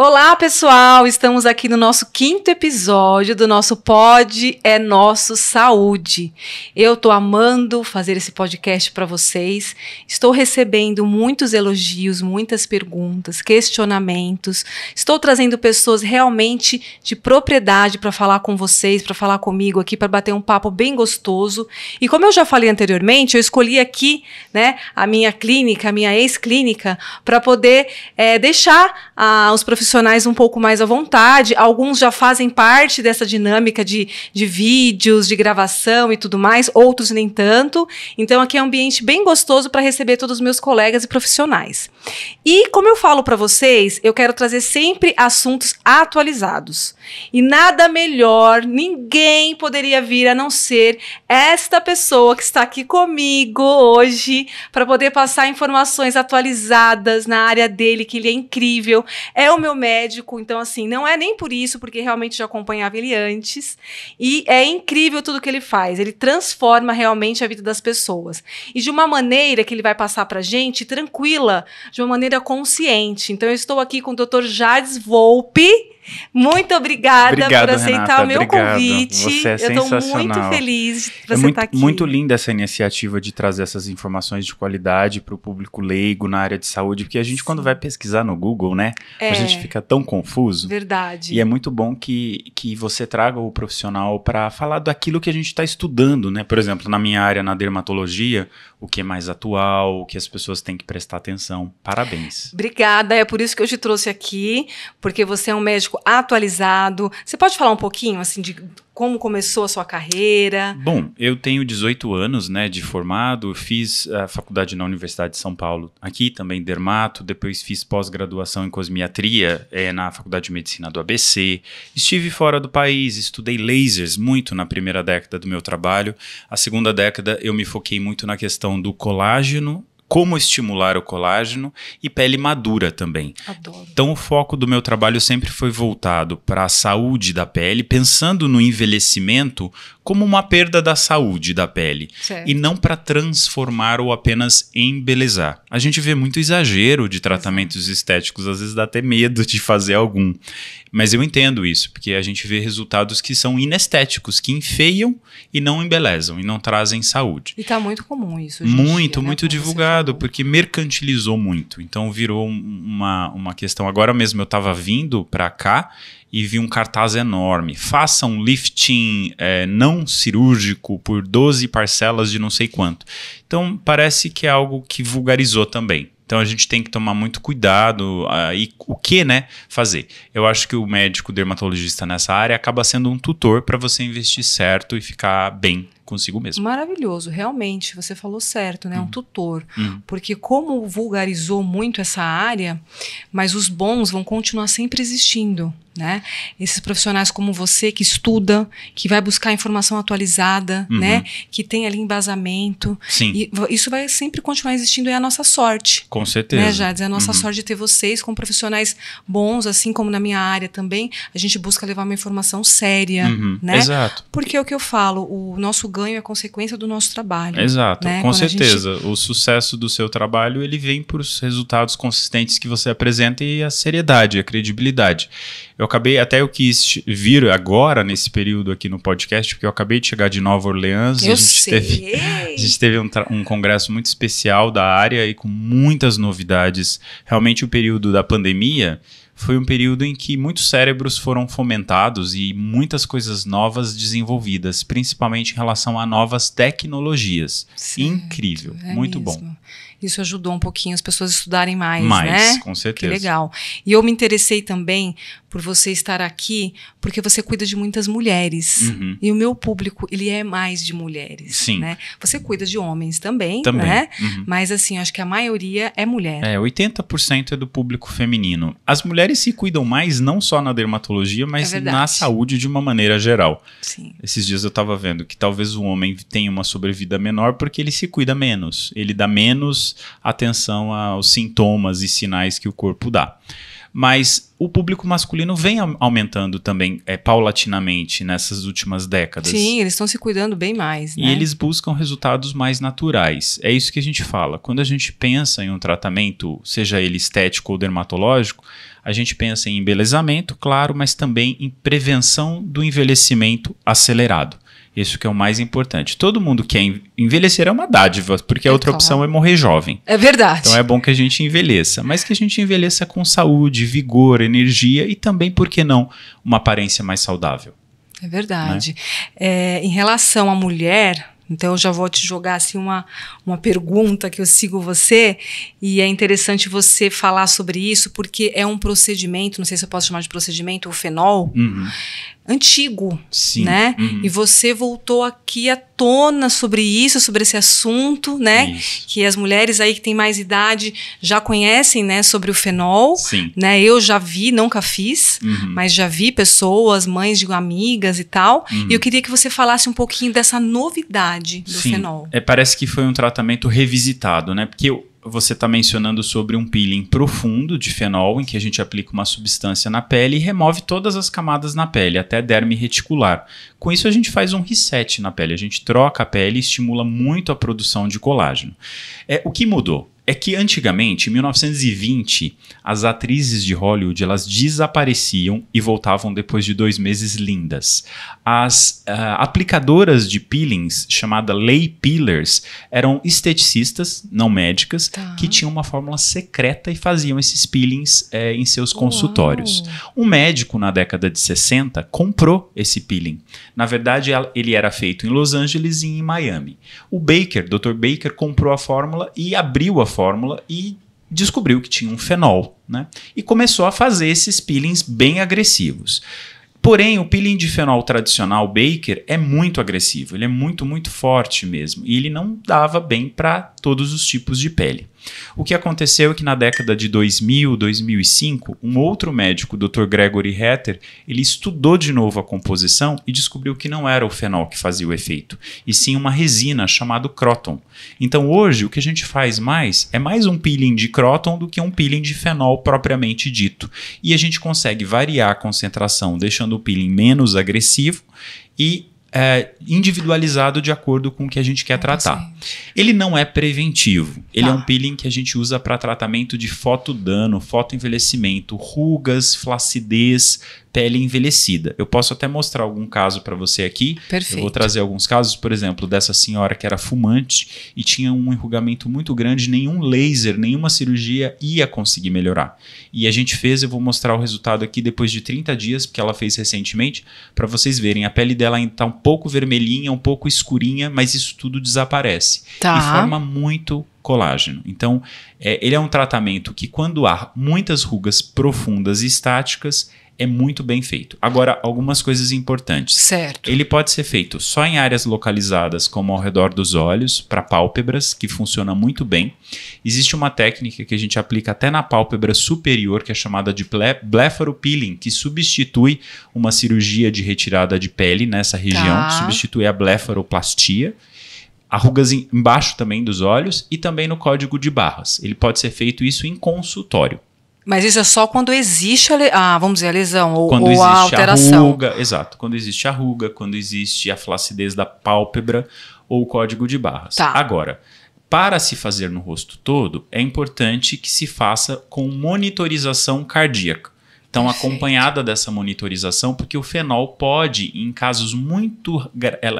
Olá, pessoal! Estamos aqui no nosso quinto episódio do nosso Pod é Nosso Saúde. Eu tô amando fazer esse podcast para vocês. Estou recebendo muitos elogios, muitas perguntas, questionamentos. Estou trazendo pessoas realmente de propriedade para falar com vocês, para falar comigo aqui, para bater um papo bem gostoso. E como eu já falei anteriormente, eu escolhi aqui, né, a minha clínica, a minha ex-clínica, para poder é, deixar ah, os profissionais um pouco mais à vontade. Alguns já fazem parte dessa dinâmica de, de vídeos, de gravação e tudo mais, outros nem tanto. Então aqui é um ambiente bem gostoso para receber todos os meus colegas e profissionais. E como eu falo para vocês, eu quero trazer sempre assuntos atualizados. E nada melhor, ninguém poderia vir a não ser esta pessoa que está aqui comigo hoje para poder passar informações atualizadas na área dele, que ele é incrível. É o meu médico, então assim, não é nem por isso, porque realmente já acompanhava ele antes. E é incrível tudo que ele faz. Ele transforma realmente a vida das pessoas. E de uma maneira que ele vai passar pra gente tranquila, de uma maneira consciente. Então eu estou aqui com o Dr. Jades Volpe muito obrigada Obrigado, por aceitar Renata. o meu Obrigado. convite. Você é Eu tô muito feliz de você É estar muito, aqui. muito linda essa iniciativa de trazer essas informações de qualidade para o público leigo na área de saúde, porque a gente, quando vai pesquisar no Google, né, É. a gente fica tão confuso. Verdade. E é muito bom que, que você traga o profissional para falar daquilo que a gente está estudando, né? Por exemplo, na minha área, na dermatologia, o que é mais atual, o que as pessoas têm que prestar atenção. Parabéns. Obrigada, é por isso que eu te trouxe aqui, porque você é um médico atualizado. Você pode falar um pouquinho assim de como começou a sua carreira? Bom, eu tenho 18 anos, né, de formado, fiz a faculdade na Universidade de São Paulo, aqui também dermato, depois fiz pós-graduação em cosmiatria eh, na Faculdade de Medicina do ABC. Estive fora do país, estudei lasers muito na primeira década do meu trabalho. A segunda década eu me foquei muito na questão do colágeno, como estimular o colágeno e pele madura também. Adoro. Então, o foco do meu trabalho sempre foi voltado para a saúde da pele, pensando no envelhecimento como uma perda da saúde da pele Certo. e não para transformar ou apenas embelezar. A gente vê muito exagero de tratamentos estéticos, às vezes dá até medo de fazer algum. Mas eu entendo isso, porque a gente vê resultados que são inestéticos, que enfeiam e não embelezam e não trazem saúde. E tá muito comum isso. hoje Muito, dia, né, muito como divulgado, porque mercantilizou muito. Então virou um- uma, uma questão. Agora mesmo eu estava vindo para cá e vi um cartaz enorme. Faça um lifting eh, não cirúrgico por 12 parcelas de não sei quanto. Então parece que é algo que vulgarizou também. Então a gente tem que tomar muito cuidado ah, e o que, né, fazer. Eu acho que o médico dermatologista nessa área acaba sendo um tutor para você investir certo e ficar bem consigo mesmo. Maravilhoso, realmente, você falou certo, né? Um tutor. Uhum. Porque como vulgarizou muito essa área, mas os bons vão continuar sempre existindo, né? Esses profissionais como você que estuda, que vai buscar informação atualizada, Uhum. né? Que tem ali embasamento. Sim, E isso vai sempre continuar existindo é a nossa sorte. com certeza. Né, Jades? É a nossa Uhum. sorte de ter vocês como profissionais bons, assim como na minha área também. A gente busca levar uma informação séria, Uhum, né? Exato, Porque é o que eu falo, o nosso ganho é consequência do nosso trabalho. exato, né? com Quando a gente- certeza. O sucesso do seu trabalho ele vem por os resultados consistentes que você apresenta e a seriedade, a credibilidade. Eu acabei, até eu quis vir agora nesse período aqui no podcast, porque eu acabei de chegar de Nova Orleans. Eu a gente sei. teve A gente teve um, um congresso muito especial da área e com muitas novidades. Realmente, o período da pandemia foi um período em que muitos cérebros foram fomentados e muitas coisas novas desenvolvidas, principalmente em relação a novas tecnologias. Certo, Incrível, é muito bom. mesmo. Isso ajudou um pouquinho as pessoas a estudarem mais, Mais, né? com Que certeza. legal. E eu me interessei também por você estar aqui, porque você cuida de muitas mulheres. Uhum. E o meu público, ele é mais de mulheres, Sim. né? Você cuida de homens também, Também. né? uhum. Mas assim, acho que a maioria é mulher. É, 80% é do público feminino. As mulheres se cuidam mais não só na dermatologia, mas É na saúde de uma maneira geral. Sim. Esses dias eu tava vendo que talvez o homem tenha uma sobrevida menor porque ele se cuida menos. Ele dá menos atenção aos sintomas e sinais que o corpo dá. Mas o público masculino vem aumentando também é, paulatinamente nessas últimas décadas. Sim, eles estão se cuidando bem mais. Né? E eles buscam resultados mais naturais. É isso que a gente fala. Quando a gente pensa em um tratamento, seja ele estético ou dermatológico, a gente pensa em embelezamento, claro, mas também em prevenção do envelhecimento acelerado. Isso que é o mais importante. Todo mundo quer envelhecer é uma dádiva, porque a é outra opção é morrer jovem. É verdade. Então é bom que a gente envelheça, mas que a gente envelheça com saúde, vigor, energia e também, por que não, uma aparência mais saudável. É verdade. Né? É, em relação à mulher, então eu já vou te jogar assim uma, uma pergunta que eu sigo você e é interessante você falar sobre isso porque é um procedimento, não sei se eu posso chamar de procedimento, o fenol, uhum antigo, Sim. né? Uhum. E você voltou aqui à tona sobre isso, sobre esse assunto, né? Isso. Que as mulheres aí que têm mais idade já conhecem, né, sobre o fenol, Sim. né? Eu já vi, nunca fiz, uhum. mas já vi pessoas, mães de amigas e tal. Uhum. E eu queria que você falasse um pouquinho dessa novidade do Sim. fenol. É, parece que foi um tratamento revisitado, né? Porque eu, você está mencionando sobre um peeling profundo de fenol, em que a gente aplica uma substância na pele e remove todas as camadas na pele, até derme reticular. Com isso, a gente faz um reset na pele, a gente troca a pele e estimula muito a produção de colágeno. É, o que mudou? É que antigamente, em 1920, as atrizes de Hollywood elas desapareciam e voltavam depois de dois meses lindas. As uh, aplicadoras de peelings, chamada lay peelers, eram esteticistas, não médicas, tá. que tinham uma fórmula secreta e faziam esses peelings é, em seus consultórios. Uau. Um médico, na década de 60, comprou esse peeling. Na verdade, ele era feito em Los Angeles e em Miami. O Baker, Dr. Baker, comprou a fórmula e abriu a fórmula e descobriu que tinha um fenol, né? E começou a fazer esses peelings bem agressivos. Porém, o peeling de fenol tradicional Baker é muito agressivo, ele é muito, muito forte mesmo, e ele não dava bem para todos os tipos de pele. O que aconteceu é que na década de 2000, 2005, um outro médico, o Dr. Gregory Hatter, ele estudou de novo a composição e descobriu que não era o fenol que fazia o efeito, e sim uma resina chamada croton. Então hoje o que a gente faz mais é mais um peeling de croton do que um peeling de fenol propriamente dito. E a gente consegue variar a concentração, deixando o peeling menos agressivo e é, individualizado de acordo com o que a gente quer tratar. Ele não é preventivo. Ele tá. é um peeling que a gente usa para tratamento de fotodano, fotoenvelhecimento, rugas, flacidez, pele envelhecida. Eu posso até mostrar algum caso para você aqui. Perfeito. Eu vou trazer alguns casos, por exemplo, dessa senhora que era fumante e tinha um enrugamento muito grande, nenhum laser, nenhuma cirurgia ia conseguir melhorar. E a gente fez, eu vou mostrar o resultado aqui depois de 30 dias, porque ela fez recentemente, para vocês verem. A pele dela ainda está um pouco vermelhinha, um pouco escurinha, mas isso tudo desaparece. Tá. E forma muito colágeno. Então, é, ele é um tratamento que, quando há muitas rugas profundas e estáticas, é muito bem feito. Agora, algumas coisas importantes. Certo. Ele pode ser feito só em áreas localizadas, como ao redor dos olhos, para pálpebras, que funciona muito bem. Existe uma técnica que a gente aplica até na pálpebra superior, que é chamada de blefaropeeling, que substitui uma cirurgia de retirada de pele nessa região, tá. substitui a blefaroplastia arrugas embaixo também dos olhos e também no código de barras. Ele pode ser feito isso em consultório. Mas isso é só quando existe a, a vamos dizer, a lesão ou, quando ou existe a alteração. A ruga, exato. Quando existe a ruga, quando existe a flacidez da pálpebra ou o código de barras. Tá. Agora, para se fazer no rosto todo, é importante que se faça com monitorização cardíaca. Então, Perfeito. acompanhada dessa monitorização, porque o fenol pode, em casos muito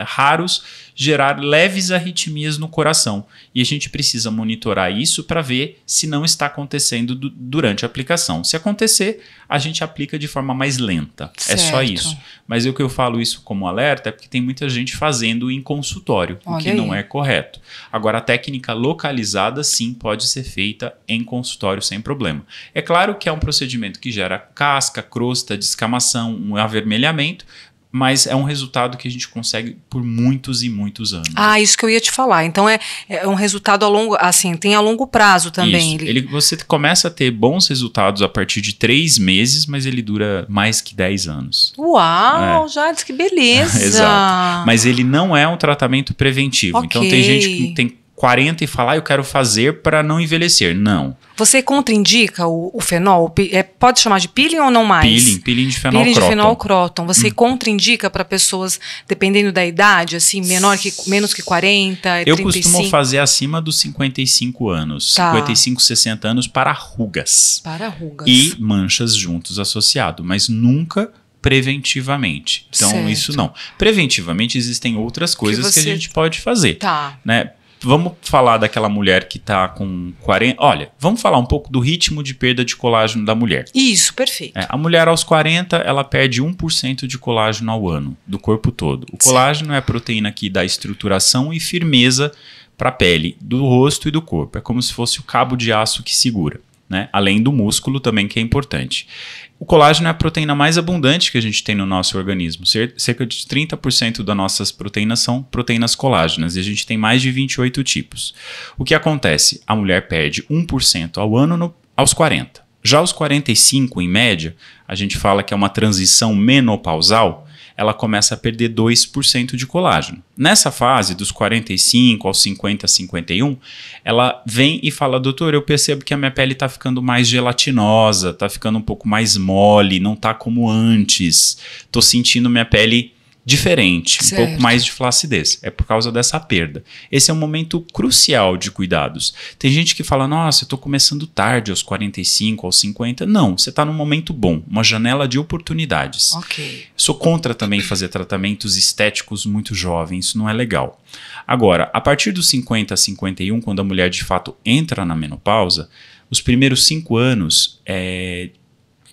raros, gerar leves arritmias no coração. E a gente precisa monitorar isso para ver se não está acontecendo durante a aplicação. Se acontecer, a gente aplica de forma mais lenta. Certo. É só isso. Mas o que eu falo isso como alerta é porque tem muita gente fazendo em consultório, Olha o que aí. não é correto. Agora, a técnica localizada, sim, pode ser feita em consultório sem problema. É claro que é um procedimento que gera casca, crosta, descamação, um avermelhamento, mas é um resultado que a gente consegue por muitos e muitos anos. Ah, isso que eu ia te falar. Então é, é um resultado a longo, assim, tem a longo prazo também. Ele... ele... você começa a ter bons resultados a partir de três meses, mas ele dura mais que dez anos. Uau, é. Jades, que beleza! Exato. Mas ele não é um tratamento preventivo. Okay. Então tem gente que tem 40 e falar, eu quero fazer para não envelhecer. Não. Você contraindica o, o fenol? É, pode chamar de peeling ou não mais? Peeling, peeling de fenol peeling croton. de fenol croton. Você hum. contraindica para pessoas, dependendo da idade, assim, menor que, menos que 40, Eu 35? costumo fazer acima dos 55 anos. Tá. 55, 60 anos para rugas. Para rugas. E manchas juntos associado, mas nunca preventivamente. Então, certo. isso não. Preventivamente existem outras coisas que, você... que a gente pode fazer. Tá. Né? Vamos falar daquela mulher que está com 40. Olha, vamos falar um pouco do ritmo de perda de colágeno da mulher. Isso, perfeito. É, a mulher aos 40, ela perde 1% de colágeno ao ano, do corpo todo. O colágeno é a proteína que dá estruturação e firmeza para a pele, do rosto e do corpo. É como se fosse o cabo de aço que segura. Né? Além do músculo também, que é importante. O colágeno é a proteína mais abundante que a gente tem no nosso organismo. Cerca de 30% das nossas proteínas são proteínas colágenas e a gente tem mais de 28 tipos. O que acontece? A mulher perde 1% ao ano no, aos 40. Já aos 45, em média, a gente fala que é uma transição menopausal ela começa a perder 2% de colágeno. Nessa fase, dos 45 aos 50, 51, ela vem e fala: Doutor, eu percebo que a minha pele está ficando mais gelatinosa, está ficando um pouco mais mole, não está como antes, estou sentindo minha pele diferente, certo. um pouco mais de flacidez. É por causa dessa perda. Esse é um momento crucial de cuidados. Tem gente que fala: nossa, eu estou começando tarde, aos 45, aos 50. Não, você está num momento bom, uma janela de oportunidades. Ok. Sou contra também fazer tratamentos estéticos muito jovens, isso não é legal. Agora, a partir dos 50 a 51, quando a mulher de fato entra na menopausa, os primeiros cinco anos é,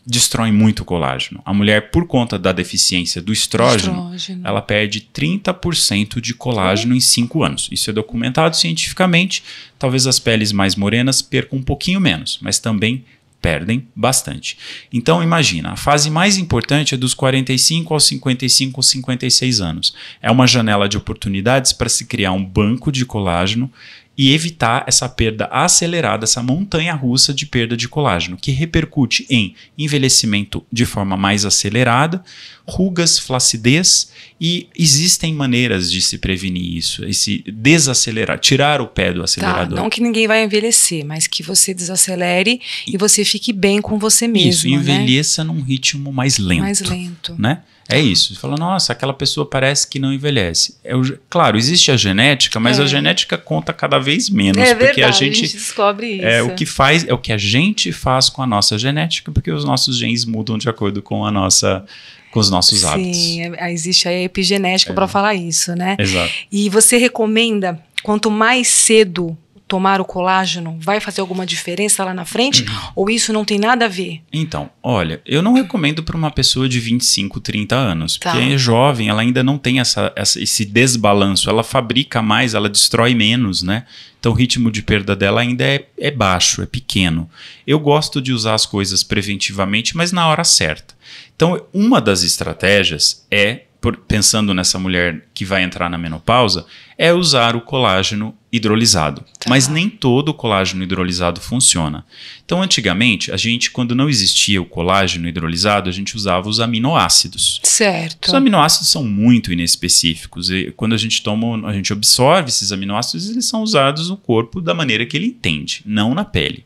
destrói muito colágeno. A mulher, por conta da deficiência do estrógeno, estrógeno. ela perde 30% de colágeno em 5 anos. Isso é documentado cientificamente. Talvez as peles mais morenas percam um pouquinho menos, mas também perdem bastante. Então imagina, a fase mais importante é dos 45 aos 55 ou 56 anos. É uma janela de oportunidades para se criar um banco de colágeno e evitar essa perda acelerada, essa montanha russa de perda de colágeno, que repercute em envelhecimento de forma mais acelerada, rugas, flacidez, e existem maneiras de se prevenir isso, esse desacelerar, tirar o pé do tá, acelerador. Tá, não que ninguém vai envelhecer, mas que você desacelere e, e você fique bem com você mesmo. Isso, né? envelheça né? num ritmo mais lento. Mais lento. Né? É isso. Você fala, nossa, aquela pessoa parece que não envelhece. É o, claro, existe a genética, mas é. a genética conta cada vez menos. É porque verdade, a gente, a gente descobre isso. É o que faz, é o que a gente faz com a nossa genética, porque os nossos genes mudam de acordo com a nossa com os nossos Sim, hábitos. Sim, é, existe a epigenética é. para falar isso, né? Exato. E você recomenda quanto mais cedo tomar o colágeno vai fazer alguma diferença lá na frente? Uhum. Ou isso não tem nada a ver? Então, olha, eu não recomendo para uma pessoa de 25, 30 anos, tá. porque é jovem, ela ainda não tem essa, essa, esse desbalanço, ela fabrica mais, ela destrói menos, né? Então o ritmo de perda dela ainda é, é baixo, é pequeno. Eu gosto de usar as coisas preventivamente, mas na hora certa. Então, uma das estratégias é por, pensando nessa mulher que vai entrar na menopausa, é usar o colágeno hidrolisado. Tá. Mas nem todo o colágeno hidrolisado funciona. Então, antigamente, a gente, quando não existia o colágeno hidrolisado, a gente usava os aminoácidos. Certo. Os aminoácidos são muito inespecíficos. E quando a gente toma, a gente absorve esses aminoácidos, eles são usados no corpo da maneira que ele entende, não na pele.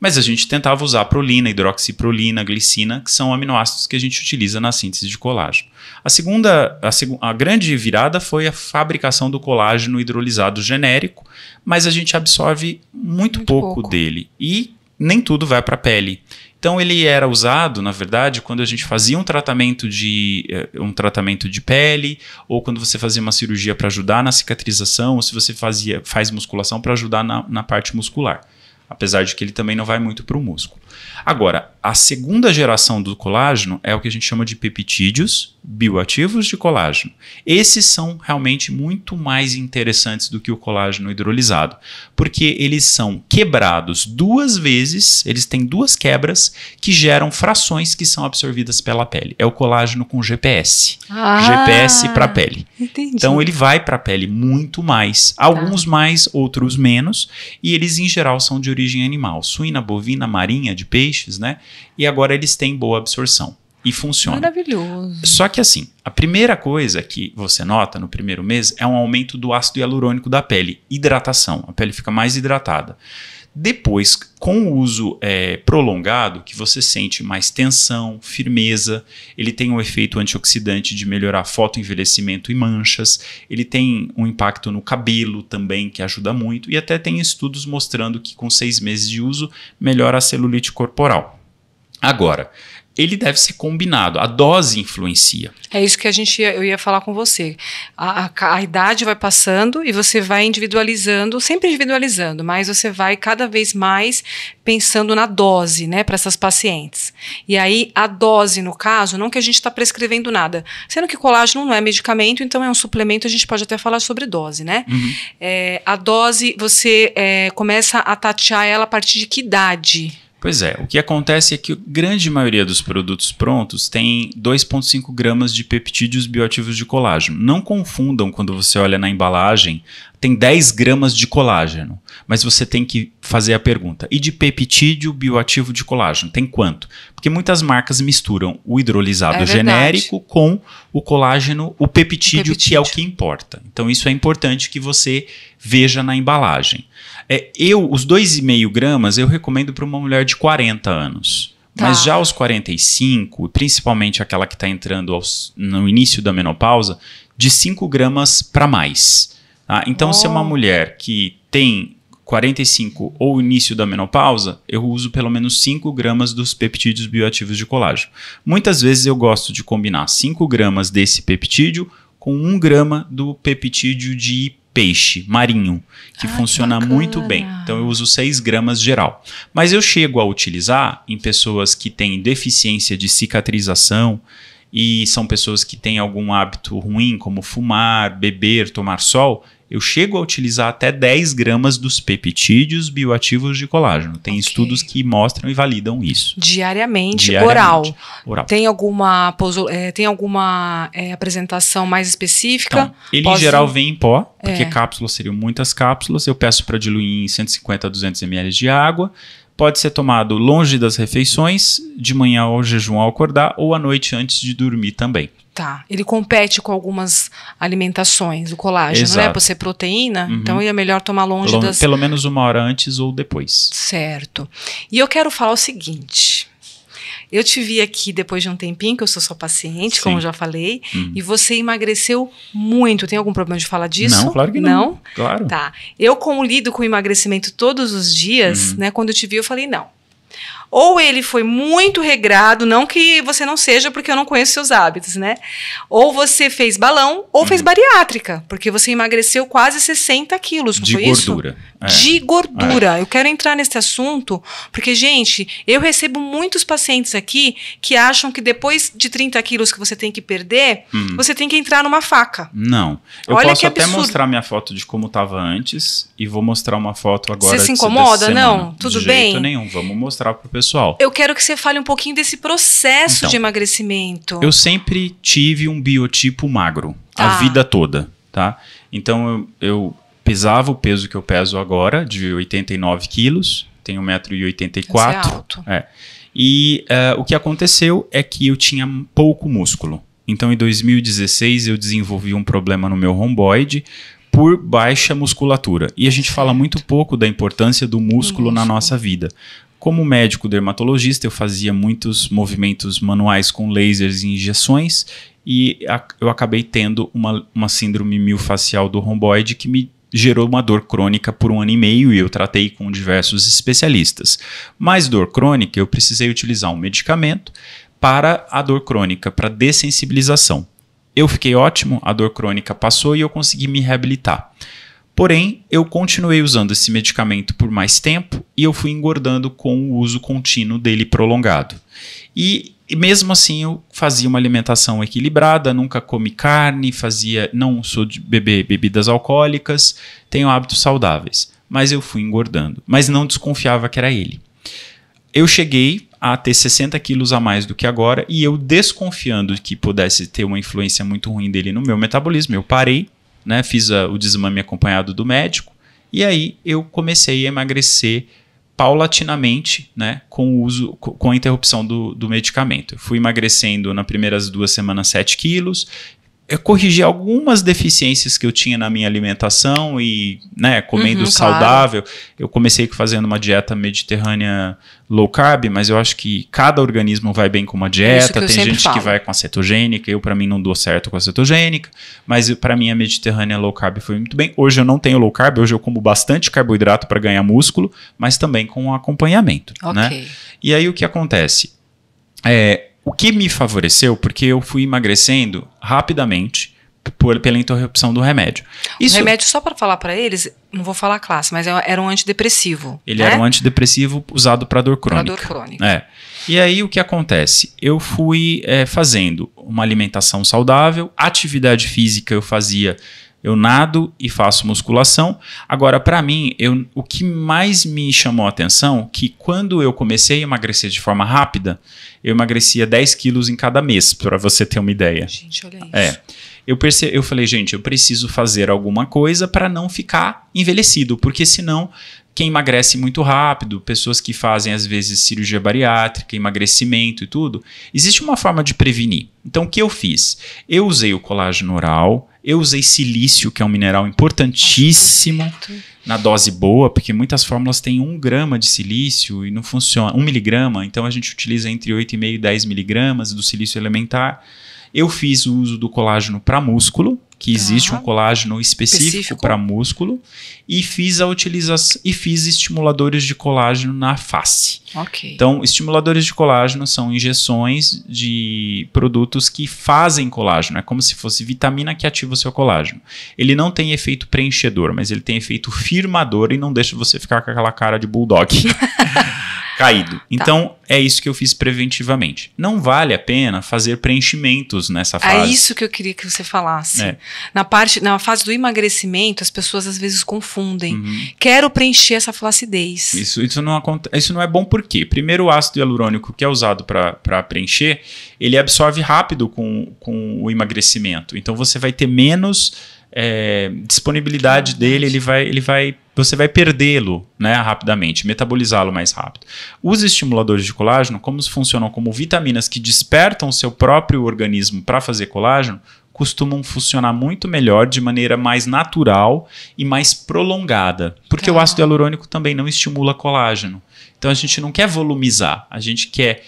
Mas a gente tentava usar prolina, hidroxiprolina, glicina, que são aminoácidos que a gente utiliza na síntese de colágeno. A segunda, a, seg a grande virada foi a fabricação do colágeno hidrolisado genérico, mas a gente absorve muito, muito pouco, pouco dele e nem tudo vai para a pele. Então ele era usado, na verdade, quando a gente fazia um tratamento de eh, um tratamento de pele, ou quando você fazia uma cirurgia para ajudar na cicatrização, ou se você fazia faz musculação para ajudar na, na parte muscular apesar de que ele também não vai muito para o músculo. Agora, a segunda geração do colágeno é o que a gente chama de peptídeos bioativos de colágeno. Esses são realmente muito mais interessantes do que o colágeno hidrolisado, porque eles são quebrados duas vezes, eles têm duas quebras que geram frações que são absorvidas pela pele. É o colágeno com GPS. Ah, GPS para a pele. Entendi. Então ele vai para a pele muito mais, alguns tá. mais, outros menos, e eles em geral são de origem animal, suína, bovina, marinha, de peixes, né? E agora eles têm boa absorção. e funciona. Maravilhoso. Só que assim, a primeira coisa que você nota no primeiro mês é um aumento do ácido hialurônico da pele, hidratação. A pele fica mais hidratada. Depois, com o uso é, prolongado, que você sente mais tensão, firmeza, ele tem um efeito antioxidante de melhorar fotoenvelhecimento e manchas, ele tem um impacto no cabelo também, que ajuda muito, e até tem estudos mostrando que com seis meses de uso melhora a celulite corporal. Agora, ele deve ser combinado. A dose influencia. É isso que a gente ia, eu ia falar com você. A, a, a, idade vai passando e você vai individualizando, sempre individualizando, mas você vai cada vez mais pensando na dose, né, para essas pacientes. E aí a dose, no caso, não que a gente está prescrevendo nada, sendo que colágeno não é medicamento, então é um suplemento. A gente pode até falar sobre dose, né? Uhum. É, a dose você é, começa a tatear ela a partir de que idade? Pois é, o que acontece é que a grande maioria dos produtos prontos tem 2,5 gramas de peptídeos bioativos de colágeno. Não confundam quando você olha na embalagem, tem 10 gramas de colágeno, mas você tem que fazer a pergunta: e de peptídeo bioativo de colágeno? Tem quanto? Porque muitas marcas misturam o hidrolisado é genérico com o colágeno, o peptídeo, o peptídeo, que é o que importa. Então, isso é importante que você veja na embalagem. É, eu, os 2,5 gramas, eu recomendo para uma mulher de 40 anos. Tá. Mas já aos 45, principalmente aquela que está entrando aos, no início da menopausa, de 5 gramas para mais. Tá? Então, oh. se é uma oh. mulher que tem 45 ou início da menopausa, eu uso pelo menos 5 gramas dos peptídeos bioativos de colágeno. Muitas vezes eu gosto de combinar 5 gramas desse peptídeo com 1 grama do peptídeo de peixe marinho, que ah, funciona que muito bem. Então eu uso 6 gramas geral. Mas eu chego a utilizar em pessoas que têm deficiência de cicatrização e são pessoas que têm algum hábito ruim, como fumar, beber, tomar sol, eu chego a utilizar até 10 gramas dos peptídeos bioativos de colágeno. Tem okay. estudos que mostram e validam isso. Diariamente, Diariamente oral. oral. Tem alguma, é, tem alguma é, apresentação mais específica? Então, ele Pode... em geral vem em pó, porque é. cápsulas seriam muitas cápsulas. Eu peço para diluir em 150 a 200 ml de água pode ser tomado longe das refeições, de manhã ao jejum ao acordar ou à noite antes de dormir também. Tá. Ele compete com algumas alimentações, o colágeno, né? Exato. né? Por ser proteína, uhum. então é melhor tomar longe Long, das. Pelo menos uma hora antes ou depois. Certo. E eu quero falar o seguinte. Eu te vi aqui depois de um tempinho, que eu sou sua paciente, Sim. como já falei, uhum. e você emagreceu muito. Tem algum problema de falar disso? Não, claro que não. Não? Claro. Tá. Eu, como lido com emagrecimento todos os dias, uhum. né? Quando eu te vi, eu falei, não ou ele foi muito regrado, não que você não seja, porque eu não conheço seus hábitos, né? Ou você fez balão, ou uhum. fez bariátrica, porque você emagreceu quase 60 quilos, não De foi gordura. isso? É. De gordura. É. Eu quero entrar nesse assunto, porque, gente, eu recebo muitos pacientes aqui que acham que depois de 30 quilos que você tem que perder, hum. você tem que entrar numa faca. Não. Eu Olha posso até mostrar minha foto de como estava antes e vou mostrar uma foto agora. Você se incomoda? Não? Tudo de bem? jeito nenhum. Vamos mostrar pro pessoal. Eu quero que você fale um pouquinho desse processo então, de emagrecimento. Eu sempre tive um biotipo magro, tá. a vida toda, tá? Então eu, eu pesava o peso que eu peso agora, de 89 quilos, tenho 1,84m. É alto. É. E uh, o que aconteceu é que eu tinha pouco músculo. Então, em 2016, eu desenvolvi um problema no meu romboide por baixa musculatura. E a gente fala muito pouco da importância do músculo na nossa vida. Como médico dermatologista, eu fazia muitos movimentos manuais com lasers e injeções e eu acabei tendo uma, uma síndrome miofascial do romboide que me gerou uma dor crônica por um ano e meio e eu tratei com diversos especialistas. Mais dor crônica, eu precisei utilizar um medicamento para a dor crônica, para dessensibilização. Eu fiquei ótimo, a dor crônica passou e eu consegui me reabilitar. Porém, eu continuei usando esse medicamento por mais tempo e eu fui engordando com o uso contínuo dele prolongado. E mesmo assim eu fazia uma alimentação equilibrada, nunca comi carne, fazia, não sou de beber bebidas alcoólicas, tenho hábitos saudáveis, mas eu fui engordando, mas não desconfiava que era ele. Eu cheguei a ter 60 quilos a mais do que agora e eu desconfiando que pudesse ter uma influência muito ruim dele no meu metabolismo, eu parei, né, fiz a, o desmame acompanhado do médico e aí eu comecei a emagrecer paulatinamente, né, com o uso, com a interrupção do, do medicamento. Eu fui emagrecendo nas primeiras duas semanas 7 quilos, eu corrigi algumas deficiências que eu tinha na minha alimentação e, né, comendo Uhum, saudável. Eu comecei fazendo uma dieta mediterrânea low carb, mas eu acho que cada organismo vai bem com uma dieta. Tem gente falo. que vai com a cetogênica, eu para mim não dou certo com a cetogênica, mas para mim a mediterrânea low carb foi muito bem. Hoje eu não tenho low carb, hoje eu como bastante carboidrato para ganhar músculo, mas também com acompanhamento, né? Ok. E aí o que acontece? É, o que me favoreceu, porque eu fui emagrecendo rapidamente por- pela interrupção do remédio. O remédio, só para falar para eles, não vou falar a classe, mas é- era um antidepressivo. Ele né? era um antidepressivo usado para dor crônica. dor crônica. É. E aí o que acontece? Eu fui é, fazendo uma alimentação saudável, atividade física eu fazia, eu nado e faço musculação. Agora, para mim, eu, o que mais me chamou a atenção que quando eu comecei a emagrecer de forma rápida, eu emagrecia 10 quilos em cada mês, para você ter uma ideia. Gente, olha isso. É. Eu, perce... eu falei, gente, eu preciso fazer alguma coisa para não ficar envelhecido, porque senão quem emagrece muito rápido, pessoas que fazem às vezes cirurgia bariátrica, emagrecimento e tudo, existe uma forma de prevenir. Então o que eu fiz? Eu usei o colágeno oral, eu usei silício, que é um mineral importantíssimo na dose boa, porque muitas fórmulas têm um grama de silício e não funciona, um miligrama, então a gente utiliza entre 8,5 e 10 miligramas do silício elementar. Eu fiz o uso do colágeno para músculo, que existe um colágeno específico para músculo, e fiz a utilização e fiz estimuladores de colágeno na face. Ok. Então, estimuladores de colágeno são injeções de produtos que fazem colágeno. É como se fosse vitamina que ativa o seu colágeno. Ele não tem efeito preenchedor, mas ele tem efeito firmador e não deixa você ficar com aquela cara de bulldog. Caído. Então, é isso que eu fiz preventivamente. Não vale a pena fazer preenchimentos nessa É fase. isso que eu queria que você falasse. É. Na parte, na fase do emagrecimento, as pessoas às vezes confundem. Uhum. Quero preencher essa flacidez. Isso, isso, não isso não é bom por quê? Primeiro, o ácido hialurônico que é usado para preencher, ele absorve rápido com, com o emagrecimento. Então você vai ter menos é, disponibilidade dele, ele vai, ele vai, você vai perdê-lo né, rapidamente, metabolizá-lo mais rápido. Os estimuladores de colágeno, como funcionam como vitaminas que despertam o seu próprio organismo para fazer colágeno, costumam funcionar muito melhor de maneira mais natural e mais prolongada. Porque Tá. o ácido hialurônico também não estimula colágeno. Então a gente não quer volumizar, a gente quer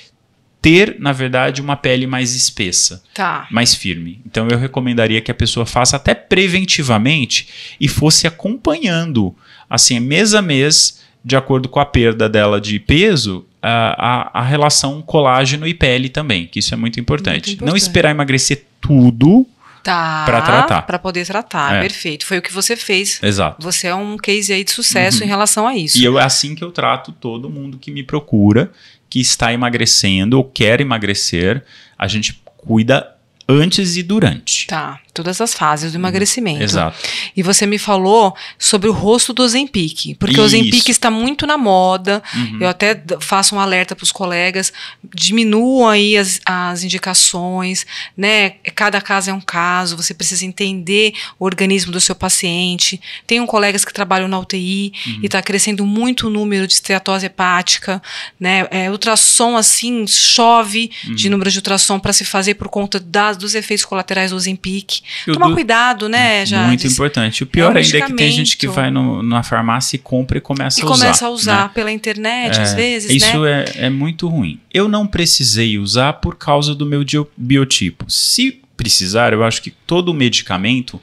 ter, na verdade, uma pele mais espessa, Tá. mais firme. Então eu recomendaria que a pessoa faça até preventivamente e fosse acompanhando, assim, mês a mês, de acordo com a perda dela de peso, a, a, a relação colágeno e pele também, que isso é muito importante. Muito Não importante. esperar emagrecer tudo. Tá. Pra tratar. Pra poder tratar. É. Perfeito. Foi o que você fez. Exato. Você é um case aí de sucesso em relação a isso. Uhum. E eu, é assim que eu trato todo mundo que me procura, que está emagrecendo ou quer emagrecer. A gente cuida antes e durante. Tá. Todas as fases do emagrecimento. Exato. E você me falou sobre o rosto do Ozempic, porque o Isso. Ozempic está muito na moda. Uhum. Eu até faço um alerta para os colegas, diminuam aí as, as indicações, né? Cada caso é um caso, você precisa entender o organismo do seu paciente. Tenho colegas que trabalham na UTI Uhum. e está crescendo muito o número de esteatose hepática, né? É, ultrassom assim chove de Uhum. número de ultrassom para se fazer por conta das, dos efeitos colaterais do Ozempic. E o Tomar do- cuidado, né? Já Muito importante. O pior É ainda é que tem gente que vai no- na farmácia e compra e começa e a usar. começa a usar né? pela internet, às É, vezes, Isso né? é, é muito ruim. Eu não precisei usar por causa do meu biotipo. Se precisar, eu acho que todo medicamento.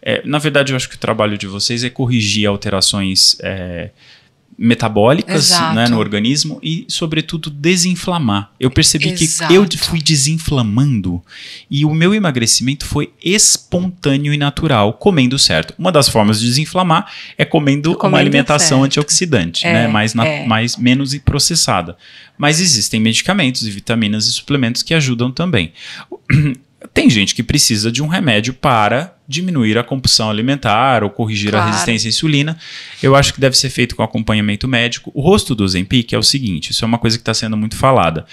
é, na verdade, eu acho que o trabalho de vocês é corrigir alterações é, metabólicas né, no organismo e, sobretudo, desinflamar. Eu percebi Exato. que eu fui desinflamando e o meu emagrecimento foi espontâneo e natural, comendo certo. Uma das formas de desinflamar é comendo, Comendo uma alimentação certo. antioxidante, É, né, mais, na- é. mais menos processada. Mas existem medicamentos e vitaminas e suplementos que ajudam também. Tem gente que precisa de um remédio para diminuir a compulsão alimentar ou corrigir Claro. a resistência à insulina. Eu acho que deve ser feito com acompanhamento médico. O rosto do Ozempic é o seguinte, isso é uma coisa que está sendo muito falada.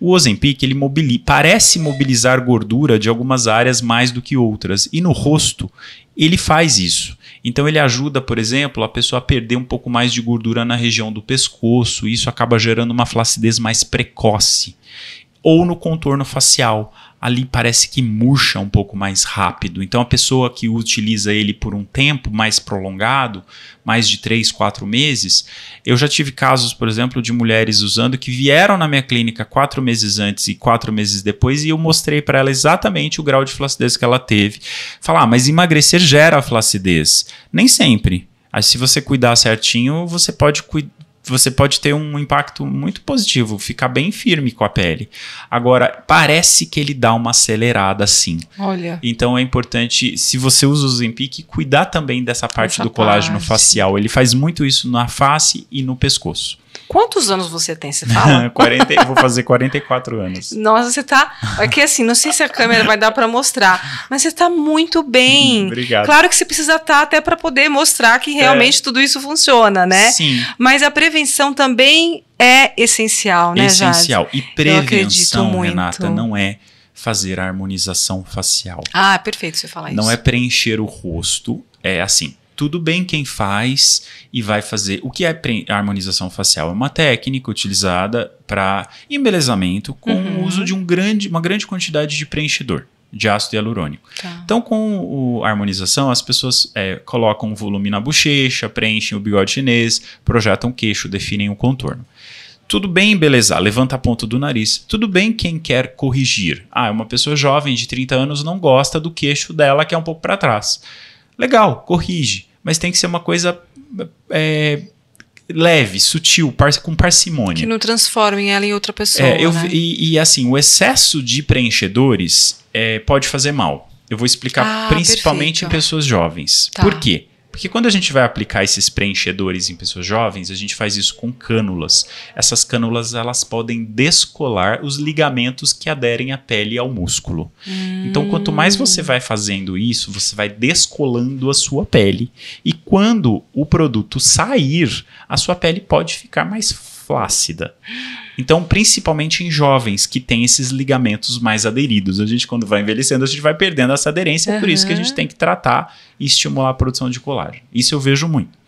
O Ozempic, ele mobili parece mobilizar gordura de algumas áreas mais do que outras. E no rosto, ele faz isso. Então ele ajuda, por exemplo, a pessoa a perder um pouco mais de gordura na região do pescoço, e isso acaba gerando uma flacidez mais precoce. Ou no contorno facial ali parece que murcha um pouco mais rápido. Então a pessoa que utiliza ele por um tempo mais prolongado, mais de 3, 4 meses, eu já tive casos, por exemplo, de mulheres usando que vieram na minha clínica quatro meses antes e quatro meses depois e eu mostrei para ela exatamente o grau de flacidez que ela teve. Falar, ah, mas emagrecer gera flacidez. Nem sempre. Aí, se você cuidar certinho, você pode você pode ter um impacto muito positivo, ficar bem firme com a pele. Agora, parece que ele dá uma acelerada sim. Olha. Então é importante, se você usa o Zempic, cuidar também dessa parte Essa do colágeno parte. facial. Ele faz muito isso na face e no pescoço. Quantos anos você tem? Você fala? 40, eu vou fazer 44 anos. Nossa, você tá. É que assim, não sei se a câmera vai dar para mostrar, mas você tá muito bem. Obrigado. Claro que você precisa estar tá até para poder mostrar que realmente é. tudo isso funciona, né? Sim. Mas a prevenção também é essencial, né, Essencial. Jade? E prevenção, Renata, não é fazer a harmonização facial. Ah, perfeito você falar não isso. Não é preencher o rosto, é assim tudo bem quem faz e vai fazer. O que é harmonização facial? É uma técnica utilizada para embelezamento com uhum. o uso de um grande, uma grande quantidade de preenchedor de ácido hialurônico. Tá. Então, com a harmonização, as pessoas é, colocam um volume na bochecha, preenchem o bigode chinês, projetam o queixo, definem o contorno. Tudo bem embelezar, levanta a ponta do nariz. Tudo bem quem quer corrigir. Ah, uma pessoa jovem de 30 anos não gosta do queixo dela, que é um pouco para trás. Legal, corrige. Mas tem que ser uma coisa é, leve, sutil, par com parcimônia. Que não transforme ela em outra pessoa. É, eu, né? e, e, assim, o excesso de preenchedores é, pode fazer mal. Eu vou explicar ah, principalmente perfeito. em pessoas jovens. Tá. Por quê? Porque quando a gente vai aplicar esses preenchedores em pessoas jovens, a gente faz isso com cânulas. Essas cânulas elas podem descolar os ligamentos que aderem à pele e ao músculo. Hum. Então, quanto mais você vai fazendo isso, você vai descolando a sua pele. E quando o produto sair, a sua pele pode ficar mais flácida. Então, principalmente em jovens que têm esses ligamentos mais aderidos. A gente, quando vai envelhecendo, a gente vai perdendo essa aderência, uhum. é por isso que a gente tem que tratar e estimular a produção de colágeno. Isso eu vejo muito.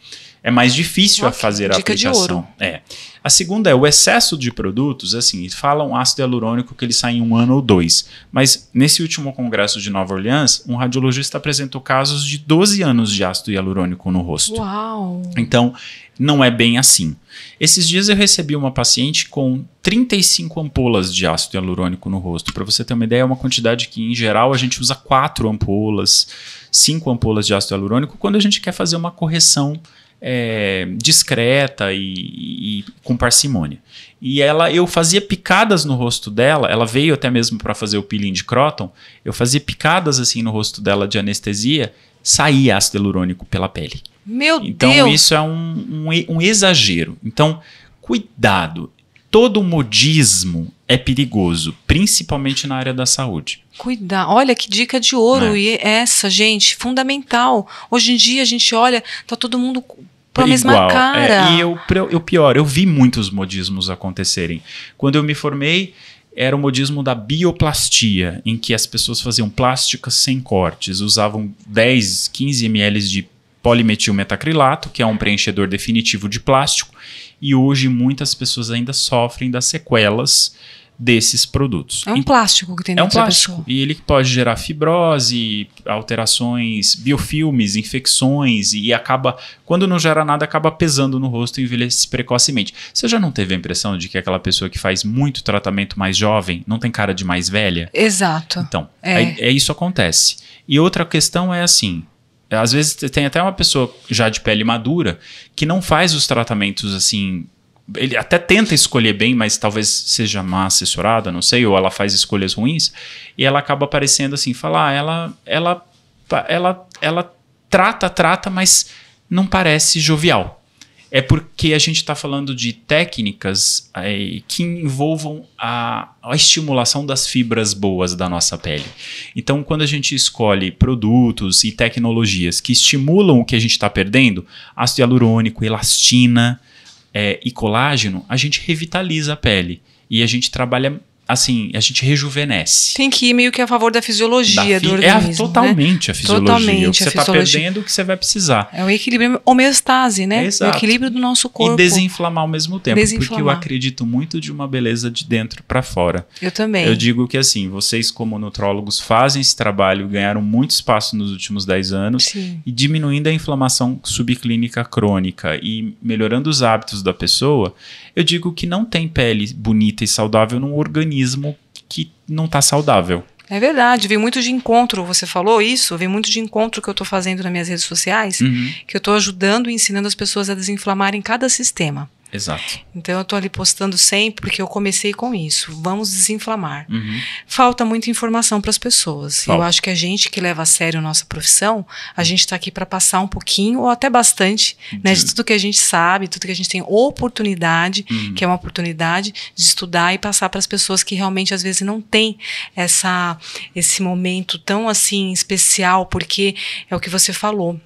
É mais difícil okay. a fazer a Dica aplicação. De ouro. É. A segunda é o excesso de produtos, assim, falam ácido hialurônico que ele sai em um ano ou dois. Mas nesse último congresso de Nova Orleans, um radiologista apresentou casos de 12 anos de ácido hialurônico no rosto. Uau! Então, não é bem assim. Esses dias eu recebi uma paciente com 35 ampolas de ácido hialurônico no rosto. Para você ter uma ideia, é uma quantidade que, em geral, a gente usa 4 ampolas, 5 ampolas de ácido hialurônico quando a gente quer fazer uma correção é, discreta e, e, com parcimônia. E ela, eu fazia picadas no rosto dela, ela veio até mesmo para fazer o peeling de Croton, eu fazia picadas assim no rosto dela de anestesia, saía ácido hialurônico pela pele. Meu então, Deus! Então isso é um, um, um exagero. Então, cuidado. Todo modismo é perigoso, principalmente na área da saúde. Cuidar. Olha que dica de ouro é. e essa, gente, fundamental. Hoje em dia a gente olha, tá todo mundo com a mesma cara. É, e eu, eu pior, eu vi muitos modismos acontecerem. Quando eu me formei, era o modismo da bioplastia, em que as pessoas faziam plásticas sem cortes, usavam 10, 15 ml de polimetilmetacrilato, que é um preenchedor definitivo de plástico, e hoje muitas pessoas ainda sofrem das sequelas desses produtos. É um plástico que tem dentro É um plástico. E ele pode gerar fibrose, alterações, biofilmes, infecções e acaba, quando não gera nada, acaba pesando no rosto e envelhece precocemente. Você já não teve a impressão de que aquela pessoa que faz muito tratamento mais jovem não tem cara de mais velha? Exato. Então, é, é isso acontece. E outra questão é assim, às vezes tem até uma pessoa já de pele madura que não faz os tratamentos assim. Ele até tenta escolher bem, mas talvez seja má assessorada, não sei, ou ela faz escolhas ruins, e ela acaba aparecendo assim, falar, ah, ela, ela, ela, ela trata, trata, mas não parece jovial é porque a gente está falando de técnicas é, que envolvam a, a, estimulação das fibras boas da nossa pele. Então, quando a gente escolhe produtos e tecnologias que estimulam o que a gente está perdendo, ácido hialurônico, elastina é, e colágeno, a gente revitaliza a pele. E a gente trabalha assim, a gente rejuvenesce. Tem que ir meio que a favor da fisiologia Da fi- do é a- organismo. né? totalmente a fisiologia. Totalmente o que você está perdendo, o que você vai precisar. É o equilíbrio, homeostase, né? Exato. O equilíbrio do nosso corpo. E desinflamar ao mesmo tempo. Porque eu acredito muito de uma beleza de dentro para fora. Eu também. Eu digo que assim, vocês como nutrólogos fazem esse trabalho, ganharam muito espaço nos últimos 10 anos Sim. e diminuindo a inflamação subclínica crônica e melhorando os hábitos da pessoa, eu digo que não tem pele bonita e saudável num organismo que não está saudável. É verdade, vem muito de encontro, você falou isso, vem muito de encontro que eu estou fazendo nas minhas redes sociais, Uhum, que eu estou ajudando e ensinando as pessoas a desinflamarem cada sistema. Exato. Então eu estou ali postando sempre porque eu comecei com isso. Vamos desinflamar. Uhum, Falta muita informação para as pessoas. Falta. Eu acho que a gente que leva a sério nossa profissão, a gente está aqui para passar um pouquinho ou até bastante, né, de De- tudo que a gente sabe, tudo que a gente tem oportunidade, uhum. que é uma oportunidade de estudar e passar para as pessoas que realmente às vezes não têm essa esse momento tão assim especial, porque é o que você falou.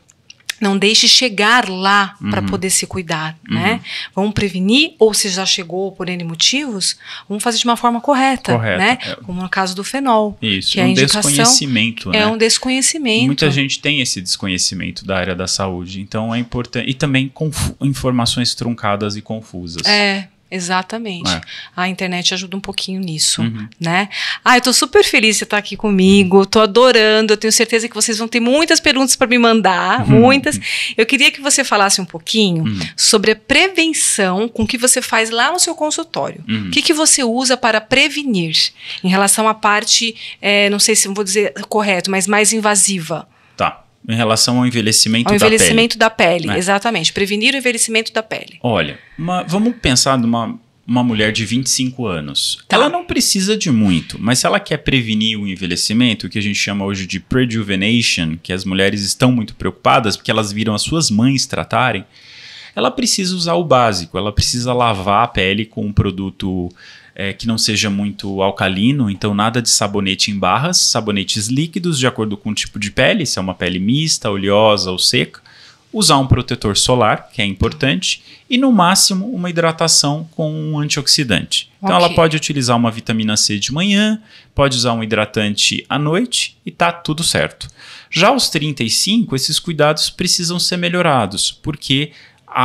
Não deixe chegar lá para Uhum. poder se cuidar, né? Vamos prevenir ou se já chegou por N motivos, vamos fazer de uma forma correta, Correta, né? é. Como no caso do fenol, Isso, que a um indicação desconhecimento, é né? um desconhecimento. Muita gente tem esse desconhecimento da área da saúde, então é importante. E também informações truncadas e confusas. É, exatamente. É. A internet ajuda um pouquinho nisso, Uhum. né? Ah, eu tô super feliz de você estar aqui comigo, tô adorando, eu tenho certeza que vocês vão ter muitas perguntas para me mandar, Uhum. muitas. Eu queria que você falasse um pouquinho Uhum. sobre a prevenção com que você faz lá no seu consultório. Uhum. O que, que você usa para prevenir em relação à parte, eh, não sei se vou dizer correto, mas mais invasiva? Em relação ao envelhecimento Ao da pele. envelhecimento da pele, É. exatamente. Prevenir o envelhecimento da pele. Olha, uma- vamos pensar numa uma mulher de 25 anos. Tá. Ela não precisa de muito, mas se ela quer prevenir o envelhecimento, o que a gente chama hoje de prejuvenation, que as mulheres estão muito preocupadas porque elas viram as suas mães tratarem, ela precisa usar o básico, ela precisa lavar a pele com um produto é, que não seja muito alcalino, então nada de sabonete em barras, sabonetes líquidos de acordo com o tipo de pele, se é uma pele mista, oleosa ou seca. Usar um protetor solar, que é importante, e no máximo uma hidratação com um antioxidante. Então ela pode utilizar uma vitamina C de manhã, pode usar um hidratante à noite e tá tudo certo. Já aos 35, esses cuidados precisam ser melhorados, porque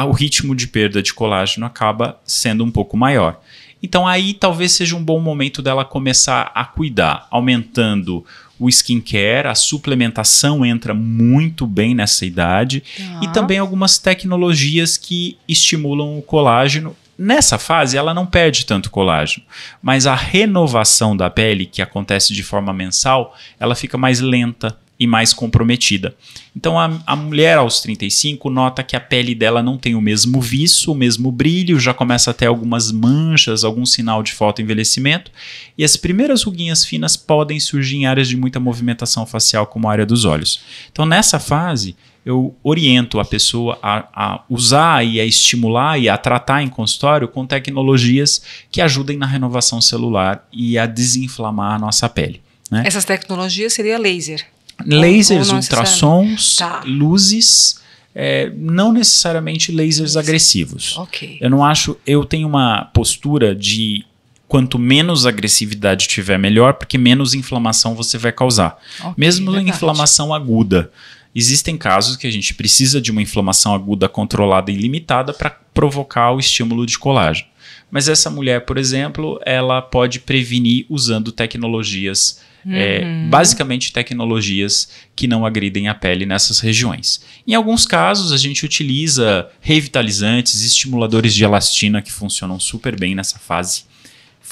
o ritmo de perda de colágeno acaba sendo um pouco maior. Então aí talvez seja um bom momento dela começar a cuidar, aumentando o skincare, a suplementação entra muito bem nessa idade e Tá. também algumas tecnologias que estimulam o colágeno. Nessa fase, ela não perde tanto colágeno, mas a renovação da pele, que acontece de forma mensal, ela fica mais lenta e mais comprometida. Então, a, a mulher aos 35 nota que a pele dela não tem o mesmo viço, o mesmo brilho, já começa a ter algumas manchas, algum sinal de fotoenvelhecimento, e as primeiras ruguinhas finas podem surgir em áreas de muita movimentação facial, como a área dos olhos. Então, nessa fase, eu oriento a pessoa a, a usar e a estimular e a tratar em consultório com tecnologias que ajudem na renovação celular e a desinflamar a nossa pele. Né? Essas tecnologias seria laser. Lasers, não ultrassons, Tá. luzes, é, não necessariamente lasers agressivos. Ok. Eu não acho. Eu tenho uma postura de quanto menos agressividade tiver, melhor, porque menos inflamação você vai causar. Ok, Mesmo verdade. inflamação aguda. Existem casos que a gente precisa de uma inflamação aguda controlada e limitada para provocar o estímulo de colágeno. Mas essa mulher, por exemplo, ela pode prevenir usando tecnologias, é, Uhum. basicamente tecnologias que não agridem a pele nessas regiões. Em alguns casos, a gente utiliza revitalizantes, estimuladores de elastina que funcionam super bem nessa fase,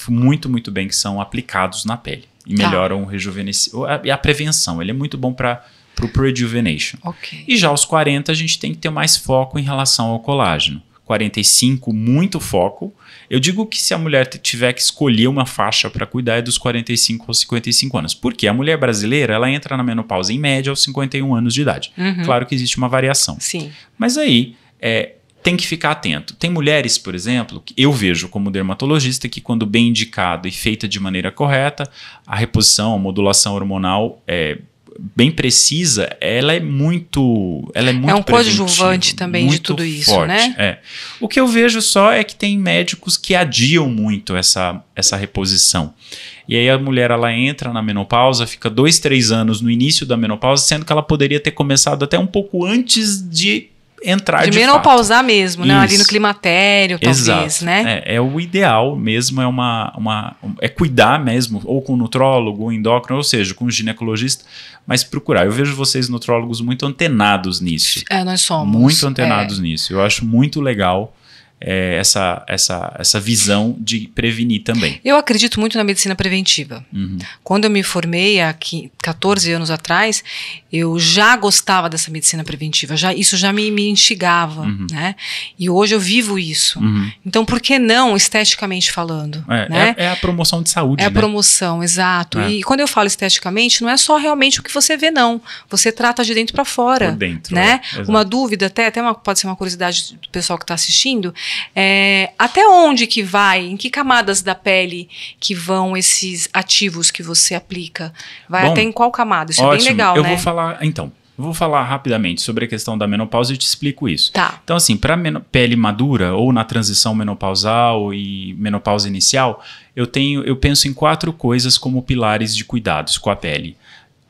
muito, muito bem, que são aplicados na pele e Tá. melhoram o rejuvenescimento e a prevenção. Ele é muito bom para o rejuvenation. Ok. E já aos 40 a gente tem que ter mais foco em relação ao colágeno. 45, muito foco. Eu digo que se a mulher tiver que escolher uma faixa para cuidar é dos 45 aos 55 anos. Porque a mulher brasileira, ela entra na menopausa em média aos 51 anos de idade. Uhum. Claro que existe uma variação. Sim. Mas aí é, tem que ficar atento. Tem mulheres, por exemplo, que eu vejo como dermatologista que, quando bem indicado e feita de maneira correta, a reposição, a modulação hormonal é, bem precisa, ela é muito, ela é muito É um coadjuvante também de tudo isso, forte, né? É. O que eu vejo só é que tem médicos que adiam muito essa, essa reposição. E aí a mulher ela entra na menopausa, fica dois, três anos no início da menopausa, sendo que ela poderia ter começado até um pouco antes de entrar de, de fato. menopausar mesmo, né? Ali no climatério, talvez, Exato. né? É, é o ideal mesmo, é uma, uma é cuidar mesmo, ou com o nutrólogo, ou endócrino, ou seja, com o ginecologista, mas procurar. Eu vejo vocês nutrólogos muito antenados nisso. É, nós somos. Muito antenados nisso. Eu acho muito legal é, essa, essa, essa visão de prevenir também. Eu acredito muito na medicina preventiva. Uhum. Quando eu me formei há qui- 14 anos atrás, eu já gostava dessa medicina preventiva, já, isso já me, me instigava, Uhum. né? E hoje eu vivo isso. Uhum. Então, por que não esteticamente falando? É, né? é- é a promoção de saúde, É a né? promoção, exato. É. E quando eu falo esteticamente, não é só realmente o que você vê, não. Você trata de dentro para fora. Por dentro, né? é, uma dúvida, até, até uma, pode ser uma curiosidade do pessoal que está assistindo. É, até onde que vai, em que camadas da pele que vão esses ativos que você aplica? Vai Bom, até em qual camada? Isso é bem Ótimo. legal, eu né? vou falar, então, eu vou falar rapidamente sobre a questão da menopausa e te explico isso. Tá. Então, assim, para pele madura ou na transição menopausal e menopausa inicial, eu tenho, eu penso em quatro coisas como pilares de cuidados com a pele.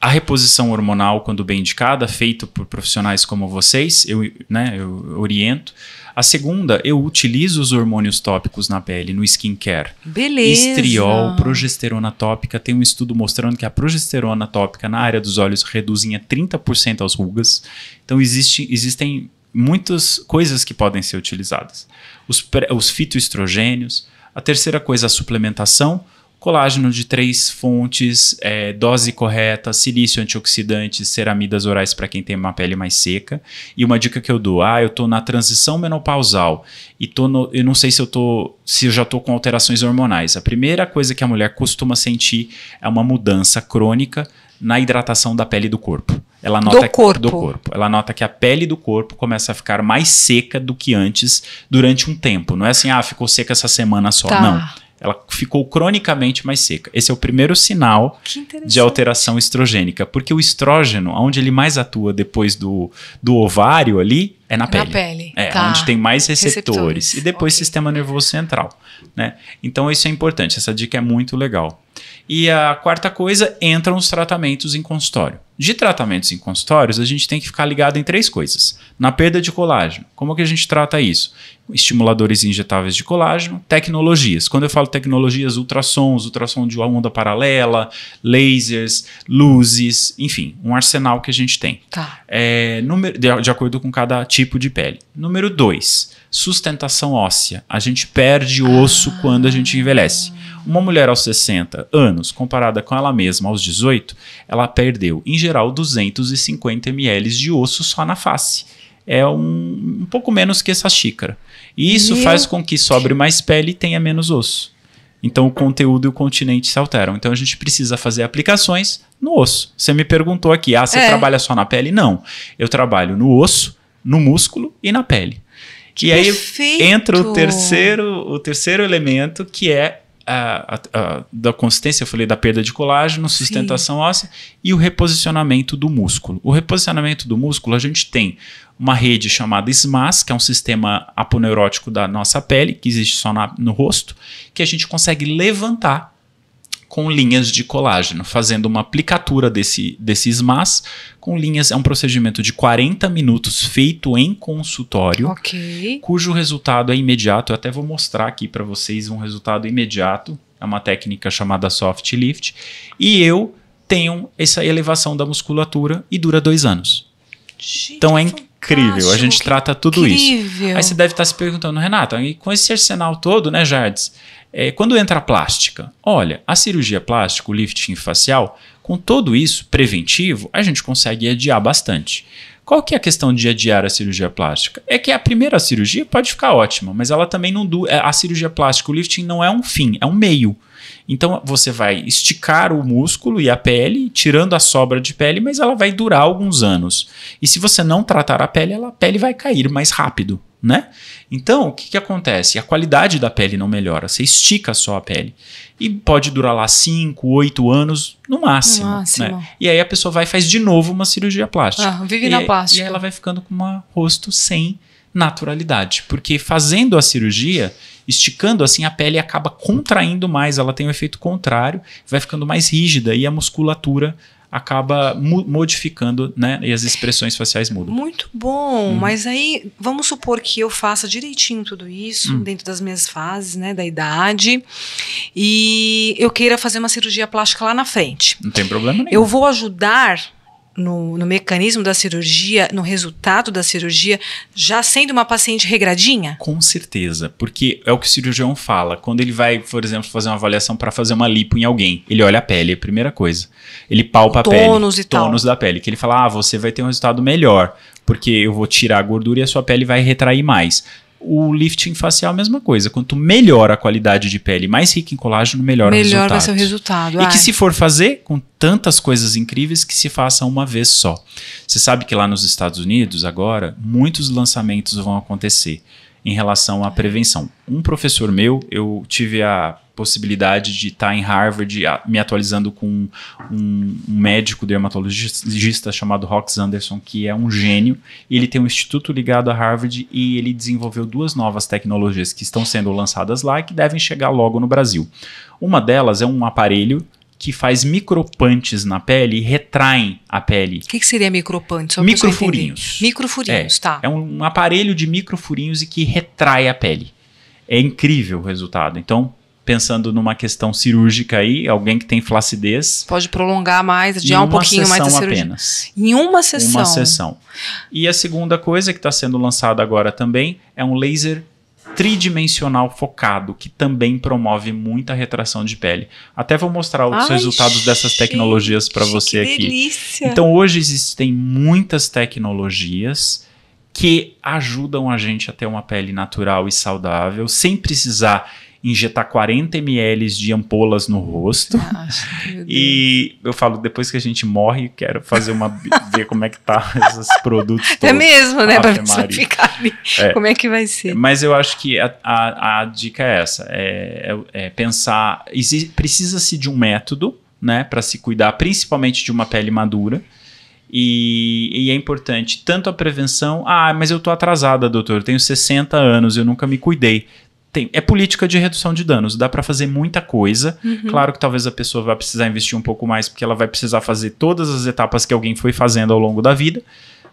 A reposição hormonal, quando bem indicada, feita por profissionais como vocês, eu, né, eu oriento. A segunda, eu utilizo os hormônios tópicos na pele, no skincare. Beleza. Estriol, progesterona tópica. Tem um estudo mostrando que a progesterona tópica na área dos olhos reduz em 30% as rugas. Então existe, existem muitas coisas que podem ser utilizadas. Os, pré- os fitoestrogênios. A terceira coisa, a suplementação. Colágeno de três fontes, é, dose correta, silício antioxidante, ceramidas orais para quem tem uma pele mais seca. E uma dica que eu dou: ah, eu tô na transição menopausal e tô no, eu não sei se eu tô se eu já tô com alterações hormonais. A primeira coisa que a mulher costuma sentir é uma mudança crônica na hidratação da pele do corpo. Ela Do nota corpo. do corpo. Ela nota que a pele do corpo começa a ficar mais seca do que antes durante um tempo. Não é assim, ah, ficou seca essa semana só. Tá. Não. Ela ficou cronicamente mais seca. Esse é o primeiro sinal de alteração estrogênica, porque o estrógeno, onde ele mais atua depois do, do ovário ali, é na pele. Na pele. É, tá. onde tem mais receptores. Receptores, E depois ok. sistema nervoso central. Né? Então isso é importante, essa dica é muito legal. E a quarta coisa, entram os tratamentos em consultório. De tratamentos em consultórios, a gente tem que ficar ligado em três coisas. Na perda de colágeno, como que a gente trata isso? Estimuladores injetáveis de colágeno, tecnologias. Quando eu falo tecnologias, ultrassons, ultrassom de onda paralela, lasers, luzes, enfim, um arsenal que a gente tem Tá. é, número- de, de acordo com cada tipo de pele. Número 2, sustentação óssea. A gente perde osso quando a gente envelhece. Uma mulher aos 60 anos, comparada com ela mesma aos 18, ela perdeu, em geral, 250 ml de osso só na face. É um, um pouco menos que essa xícara. E isso Meu faz com que sobre mais pele e tenha menos osso. Então o conteúdo e o continente se alteram. Então a gente precisa fazer aplicações no osso. Você me perguntou aqui, ah, você É. trabalha só na pele? Não. Eu trabalho no osso, no músculo e na pele. e aí Perfeito. entra o terceiro, o terceiro elemento que é a, a- a- da consistência, eu falei da perda de colágeno, sustentação óssea e o reposicionamento do músculo. O reposicionamento do músculo, a gente tem uma rede chamada SMAS, que é um sistema aponeurótico da nossa pele, que existe só na- no rosto, que a gente consegue levantar com linhas de colágeno, fazendo uma aplicatura desse, desse SMAS com linhas. É um procedimento de 40 minutos feito em consultório Ok. cujo resultado é imediato. Eu até vou mostrar aqui para vocês um resultado imediato. É uma técnica chamada soft lift. E eu tenho essa elevação da musculatura e dura dois anos. Gente, Então é que incrível. A gente trata tudo isso. incrível. Aí você deve estar se perguntando, Renata, e com esse arsenal todo, né, Jardes? é, quando entra a plástica, olha, a cirurgia plástica, o lifting facial, com tudo isso preventivo, a gente consegue adiar bastante. Qual que é a questão de adiar a cirurgia plástica? É que a primeira cirurgia pode ficar ótima, mas ela também não dura. A cirurgia plástica, o lifting não é um fim, é um meio. Então você vai esticar o músculo e a pele, tirando a sobra de pele, mas ela vai durar alguns anos. E se você não tratar a pele, ela- a pele vai cair mais rápido. né? Então, o que, que acontece? A qualidade da pele não melhora, você estica só a pele. E pode durar lá 5, 8 anos no máximo. No máximo. Né? E aí a pessoa vai e faz de novo uma cirurgia plástica. Ah, vive e, na plástica. E aí ela vai ficando com um rosto sem naturalidade. Porque fazendo a cirurgia, esticando assim, a pele acaba contraindo mais, ela tem um efeito contrário, vai ficando mais rígida e a musculatura acaba modificando, né? E as expressões faciais mudam. Muito bom, Uhum. mas aí vamos supor que eu faça direitinho tudo isso, Hum. dentro das minhas fases, né, da idade, e eu queira fazer uma cirurgia plástica lá na frente. Não tem problema nenhum. Eu vou ajudar no, no mecanismo da cirurgia, no resultado da cirurgia, já sendo uma paciente regradinha? Com certeza, porque é o que o cirurgião fala. Quando ele vai, por exemplo, fazer uma avaliação para fazer uma lipo em alguém, ele olha a pele, é a primeira coisa. Ele palpa O a pele, tônus e tal. tônus da pele, que ele fala: "Ah, você vai ter um resultado melhor, porque eu vou tirar a gordura e a sua pele vai retrair mais". O lifting facial é a mesma coisa. Quanto melhor a qualidade de pele, mais rica em colágeno, melhor, o Melhor resultado. vai ser o resultado. E que se for fazer com tantas coisas incríveis que se faça uma vez só. Você sabe que lá nos Estados Unidos agora muitos lançamentos vão acontecer em relação à prevenção. Um professor meu, eu tive a possibilidade de estar em Harvard a- me atualizando com um, um médico dermatologista chamado Rox Anderson, que é um gênio. Ele tem um instituto ligado a Harvard e ele desenvolveu duas novas tecnologias que estão sendo lançadas lá e que devem chegar logo no Brasil. Uma delas é um aparelho que faz micropunches na pele e retraem a pele. O que, que seria micropante? Microfurinhos. Microfurinhos, tá. É um aparelho de microfurinhos e que retrai a pele. É incrível o resultado. Então, pensando numa questão cirúrgica aí, alguém que tem flacidez, Pode prolongar mais, adiar um pouquinho mais sessão cirurgia. apenas. Em uma sessão. Uma sessão. E a segunda coisa que está sendo lançada agora também é um laser tridimensional focado, que também promove muita retração de pele. Até vou mostrar os Ai, resultados dessas tecnologias para você que aqui. delícia. Então hoje existem muitas tecnologias que ajudam a gente a ter uma pele natural e saudável, sem precisar injetar 40 ml de ampolas no rosto. Deus. E eu falo, depois que a gente morre, quero fazer uma. ver como é que tá esses produtos todos. É mesmo, né? Pra Ave Maria. ficar ali. É. Como é que vai ser? Mas eu acho que a, a, a dica é essa: é, é- é pensar. Precisa-se de um método, né, para se cuidar, principalmente de uma pele madura. E, e é importante tanto a prevenção. Ah, mas eu tô atrasada, doutor. Eu tenho 60 anos, eu nunca me cuidei. Tem, é política de redução de danos. Dá para fazer muita coisa. Uhum. Claro que talvez a pessoa vai precisar investir um pouco mais, porque ela vai precisar fazer todas as etapas que alguém foi fazendo ao longo da vida.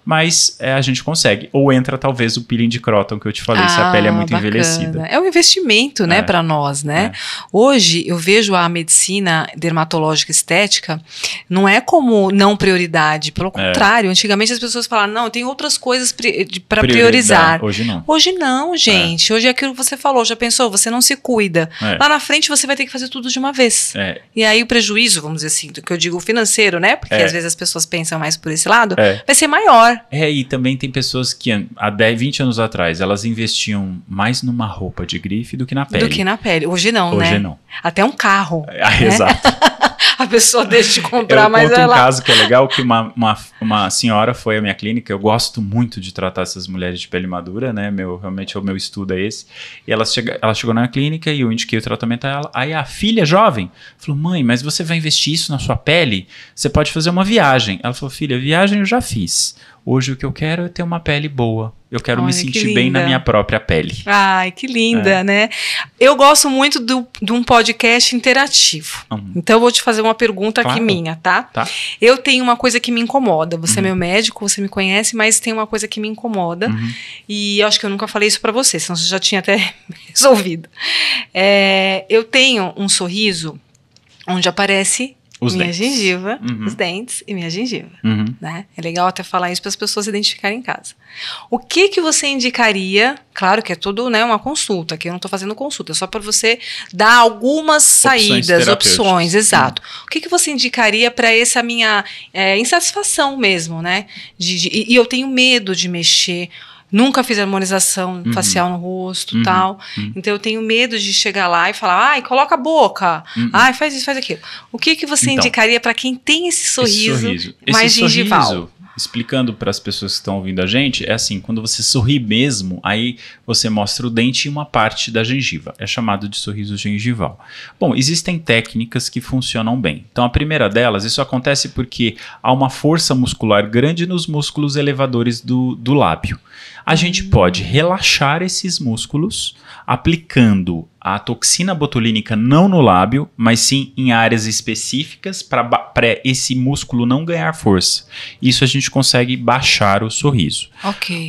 Mas é, a gente consegue. Ou entra talvez o peeling de Croton que eu te falei, se a pele é Ah, muito bacana. envelhecida. É um investimento, né, É. para nós, né? Hoje eu vejo a medicina dermatológica estética não é como não prioridade, pelo É. contrário. Antigamente as pessoas falavam, não, tem outras coisas para priorizar. Hoje não. Hoje não, gente. Hoje é aquilo que você falou. Já pensou? Você não se cuida. É. Lá na frente você vai ter que fazer tudo de uma vez. É, E aí o prejuízo, vamos dizer assim, do que eu digo financeiro, né? Porque É. às vezes as pessoas pensam mais por esse lado, é. vai ser maior. É, e também tem pessoas que há 10, 20 anos atrás, elas investiam mais numa roupa de grife do que na pele. Do que na pele. Hoje não, Hoje né? não. Até um carro. Ah, Exato. A pessoa deixa de comprar, eu mas conto um ela. caso que é legal, que uma, uma, uma senhora foi à minha clínica, eu gosto muito de tratar essas mulheres de pele madura, né, meu, realmente o meu estudo é esse, e ela, chega, ela chegou na clínica e eu indiquei o tratamento a ela, aí a filha jovem falou, mãe, mas você vai investir isso na sua pele? Você pode fazer uma viagem. Ela falou, filha, viagem eu já fiz, hoje o que eu quero é ter uma pele boa, eu quero me Olha, que sentir bem na minha própria pele. Ai, que linda, É. né? Eu gosto muito do, de um podcast interativo. Hum, Então eu vou te fazer uma pergunta aqui Claro. minha, tá? Tá. Eu tenho uma coisa que me incomoda. Você é Uhum. meu médico, você me conhece, mas tem uma coisa que me incomoda. uhum. E acho que eu nunca falei isso pra você, senão você já tinha até resolvido. É, eu tenho um sorriso onde aparece Os minha dentes. gengiva, Uhum. os dentes e minha gengiva. Uhum. Né? É legal até falar isso para as pessoas se identificarem em casa. O que que você indicaria? Claro que é tudo né, uma consulta, que eu não estou fazendo consulta, é só para você dar algumas saídas, opções, exato. O que que você indicaria para essa minha é, insatisfação mesmo, né? De- de- e eu tenho medo de mexer. Nunca fiz harmonização Uhum. facial no rosto Uhum. tal. Uhum. Então eu tenho medo de chegar lá e falar, ai, coloca a boca. Uhum. Ai, faz isso, faz aquilo. O que que você Então, indicaria para quem tem esse sorriso, sorriso. mais Esse gengival? sorriso, explicando para as pessoas que estão ouvindo a gente, é assim, quando você sorri mesmo, aí você mostra o dente e uma parte da gengiva. É chamado de sorriso gengival. Bom, existem técnicas que funcionam bem. Então, a primeira delas, isso acontece porque há uma força muscular grande nos músculos elevadores do, do lábio. A gente pode relaxar esses músculos aplicando a toxina botulínica não no lábio, mas sim em áreas específicas para esse músculo não ganhar força. Isso a gente consegue baixar o sorriso.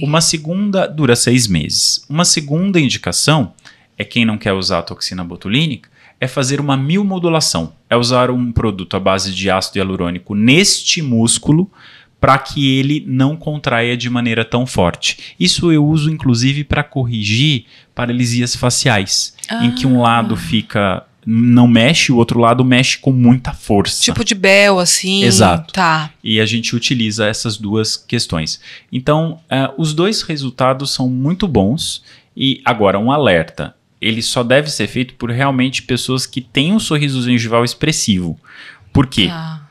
Uma segunda dura seis meses. Uma segunda indicação é quem não quer usar a toxina botulínica é fazer uma miomodulação. É usar um produto à base de ácido hialurônico neste músculo para que ele não contraia de maneira tão forte. Isso eu uso inclusive para corrigir paralisias faciais, ah. em que um lado fica não mexe, o outro lado mexe com muita força. Tipo de bel, assim. Exato. Tá. E a gente utiliza essas duas questões. Então, uh, os dois resultados são muito bons. E agora, um alerta: ele só deve ser feito por realmente pessoas que têm um sorriso gengival expressivo. Por quê? Tá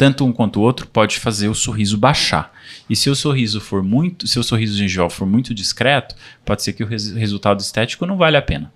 tanto um quanto o outro pode fazer o sorriso baixar. E se o sorriso for muito, se o sorriso gengival for muito discreto, pode ser que o res resultado estético não vale a pena.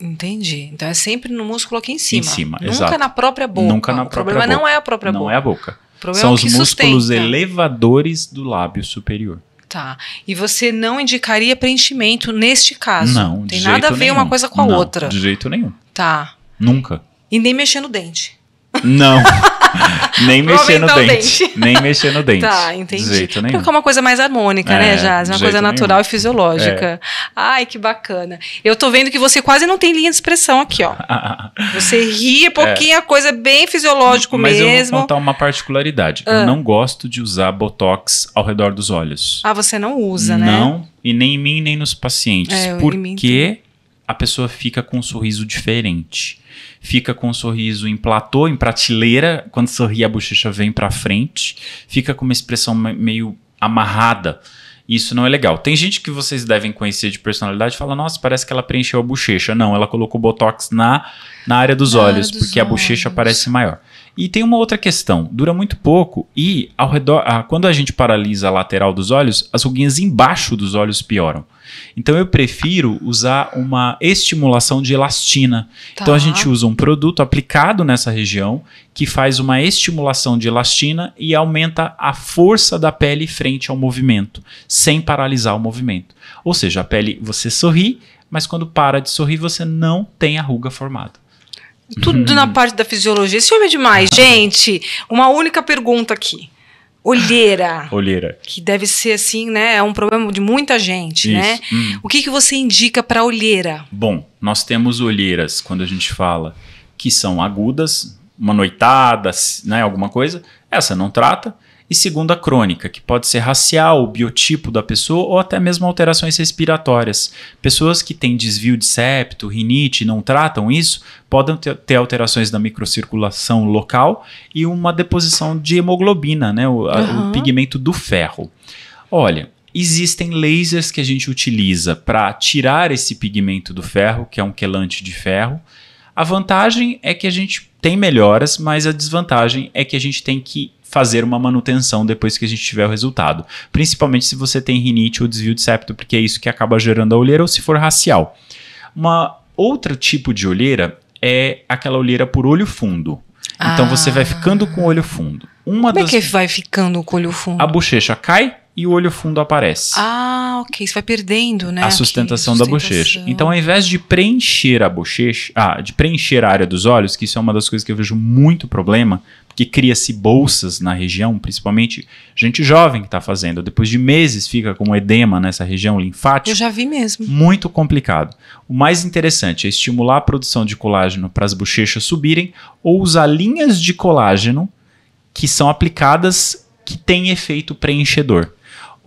Entendi. Então é sempre no músculo aqui em cima. Em cima, Nunca exato. na própria boca. Nunca na o própria problema boca. não é a própria não boca. Não é a boca. São é os músculos sustenta. elevadores do lábio superior. Tá. E você não indicaria preenchimento neste caso? Não, Tem nada a ver nenhum. uma coisa com a não, outra. De jeito nenhum. Tá. Nunca. E nem mexer no dente. Não. nem mexer no dente. dente. Nem mexer no dente. Tá, entendi. De jeito nenhum. Porque é uma coisa mais harmônica, É, né, Jazz? Uma coisa natural nenhum. e fisiológica. Ai, que bacana. Eu tô vendo que você quase não tem linha de expressão aqui, ó. Você ri pouquinho, a coisa é bem fisiológico Mas eu mesmo. vou contar uma particularidade. Ah. Eu não gosto de usar botox ao redor dos olhos. Ah, você não usa, né? Não, e nem em mim, nem nos pacientes. É, eu- porque a pessoa fica com um sorriso diferente. Fica com um sorriso em platô, em prateleira. Quando sorri, a bochecha vem pra frente. Fica com uma expressão me- meio amarrada. Isso não é legal. Tem gente que vocês devem conhecer de personalidade e fala: Nossa, parece que ela preencheu a bochecha. Não, ela colocou botox na, na área dos Na área olhos, dos porque a bochecha olhos. parece maior. E tem uma outra questão: dura muito pouco e ao redor, ah, quando a gente paralisa a lateral dos olhos, as ruguinhas embaixo dos olhos pioram. Então eu prefiro usar uma estimulação de elastina. Tá. Então a gente usa um produto aplicado nessa região que faz uma estimulação de elastina e aumenta a força da pele frente ao movimento, sem paralisar o movimento. Ou seja, a pele você sorri, mas quando para de sorrir você não tem a ruga formada. Tudo na parte da fisiologia. Esse homem é demais. Gente, uma única pergunta aqui. Olheira. Olheira. Que deve ser assim, né? É um problema de muita gente, né? Isso. Hum. O que, que você indica para olheira? Bom, nós temos olheiras quando a gente fala que são agudas, uma noitada, né, alguma coisa. Essa não trata. E segunda crônica, que pode ser racial, o biotipo da pessoa ou até mesmo alterações respiratórias. Pessoas que têm desvio de septo, rinite e não tratam isso, podem ter, ter alterações da microcirculação local e uma deposição de hemoglobina, né, o, Aham. o pigmento do ferro. Olha, existem lasers que a gente utiliza para tirar esse pigmento do ferro, que é um quelante de ferro. A vantagem é que a gente tem melhoras, mas a desvantagem é que a gente tem que fazer uma manutenção depois que a gente tiver o resultado. Principalmente se você tem rinite ou desvio de septo, porque é isso que acaba gerando a olheira, ou se for racial. Uma outro tipo de olheira é aquela olheira por olho fundo. Então Ah. você vai ficando com o olho fundo. Uma Como é das que vai ficando com o olho fundo? a bochecha cai e o olho fundo aparece. Ah, ok. Você vai perdendo, né? a aqui, sustentação da bochecha. Então, ao invés de preencher a bochecha, ah, de preencher a área dos olhos, que isso é uma das coisas que eu vejo muito problema, porque cria-se bolsas na região, principalmente gente jovem que está fazendo, depois de meses fica com edema nessa região linfática. Eu já vi mesmo. Muito complicado. O mais interessante é estimular a produção de colágeno para as bochechas subirem ou usar linhas de colágeno que são aplicadas que têm efeito preenchedor.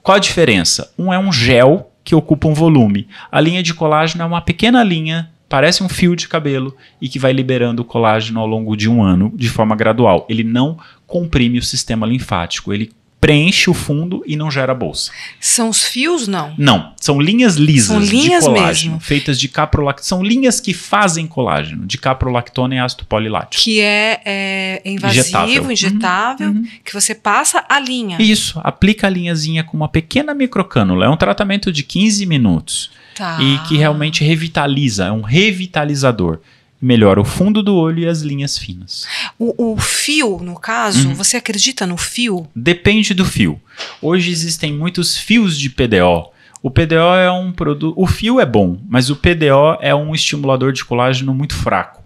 Qual a diferença? Um é um gel que ocupa um volume. A linha de colágeno é uma pequena linha, parece um fio de cabelo e que vai liberando o colágeno ao longo de um ano de forma gradual. Ele não comprime o sistema linfático, ele preenche o fundo e não gera bolsa. São os fios, não? Não, são linhas lisas São linhas de colágeno, mesmo. feitas de caprolactona. São linhas que fazem colágeno, de caprolactona e ácido polilático. Que é, é invasivo, Injetável. injetável, Uhum. que você passa a linha. Isso, aplica a linhazinha com uma pequena microcânula. É um tratamento de 15 minutos Tá. e que realmente revitaliza, é um revitalizador. Melhora o fundo do olho e as linhas finas. O, o fio, no caso, Uhum. você acredita no fio? Depende do fio. Hoje existem muitos fios de PDO. O PDO é um produto. O fio é bom, mas o PDO é um estimulador de colágeno muito fraco.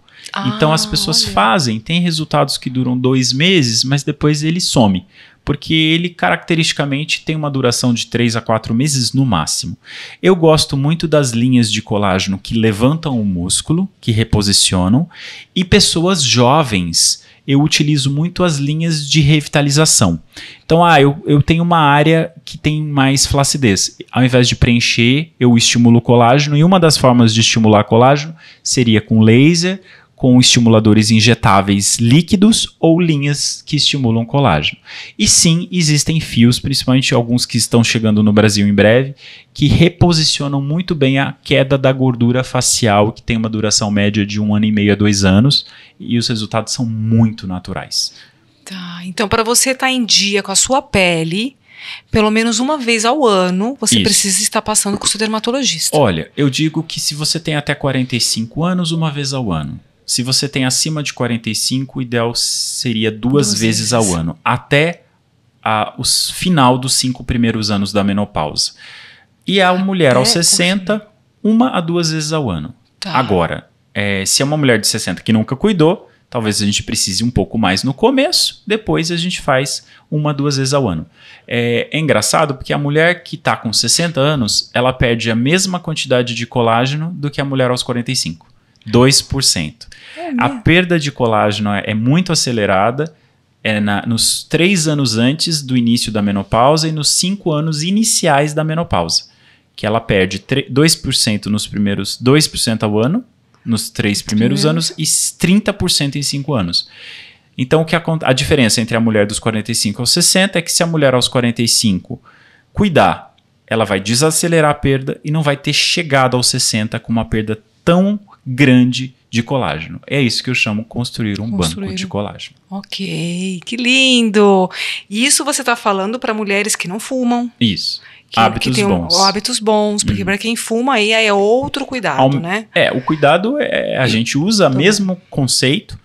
então as Ah, pessoas olha. fazem, tem resultados que duram dois meses, mas depois ele some. Porque ele caracteristicamente tem uma duração de 3 a 4 meses no máximo. Eu gosto muito das linhas de colágeno que levantam o músculo, que reposicionam, e pessoas jovens. Eu utilizo muito as linhas de revitalização. Então, ah, eu, eu tenho uma área que tem mais flacidez. Ao invés de preencher, eu estimulo colágeno, e uma das formas de estimular colágeno seria com laser, com estimuladores injetáveis líquidos ou linhas que estimulam colágeno. E sim, existem fios, principalmente alguns que estão chegando no Brasil em breve, que reposicionam muito bem a queda da gordura facial, que tem uma duração média de um ano e meio a dois anos, e os resultados são muito naturais. Tá, então para você estar em dia com a sua pele, pelo menos uma vez ao ano, você Isso. precisa estar passando com o seu dermatologista. Olha, eu digo que se você tem até 45 anos, uma vez ao ano. Se você tem acima de 45, o ideal seria duas, Duas vezes, vezes. ao ano, até a- o s- final dos cinco primeiros anos da menopausa. E a mulher Até aos o 60, uma a duas vezes ao ano. Tá. Agora, é, se é uma mulher de 60 que nunca cuidou, talvez a gente precise um pouco mais no começo, depois a gente faz uma, duas vezes ao ano. É, é engraçado porque a mulher que está com 60 anos, ela perde a mesma quantidade de colágeno do que a mulher aos 45. 2%. É A perda de colágeno é, é muito acelerada é na- nos três anos antes do início da menopausa e nos cinco anos iniciais da menopausa. Que ela perde tre- 2% nos primeiros 2% ao ano, nos três primeiros Primeiros. anos, e 30% em cinco anos. Então, o que acon- a diferença entre a mulher dos 45 aos 60 é que se a mulher aos 45 cuidar, ela vai desacelerar a perda e não vai ter chegado aos 60 com uma perda tão grande de colágeno. É isso que eu chamo construir um Construir banco de colágeno. Ok, que lindo! Isso você está falando para mulheres que não fumam. Isso. Que, Hábitos que tem um- bons. hábitos bons, porque Uhum. para quem fuma aí é outro cuidado, Aum- né? É, o cuidado é a gente usa o Tá mesmo conceito,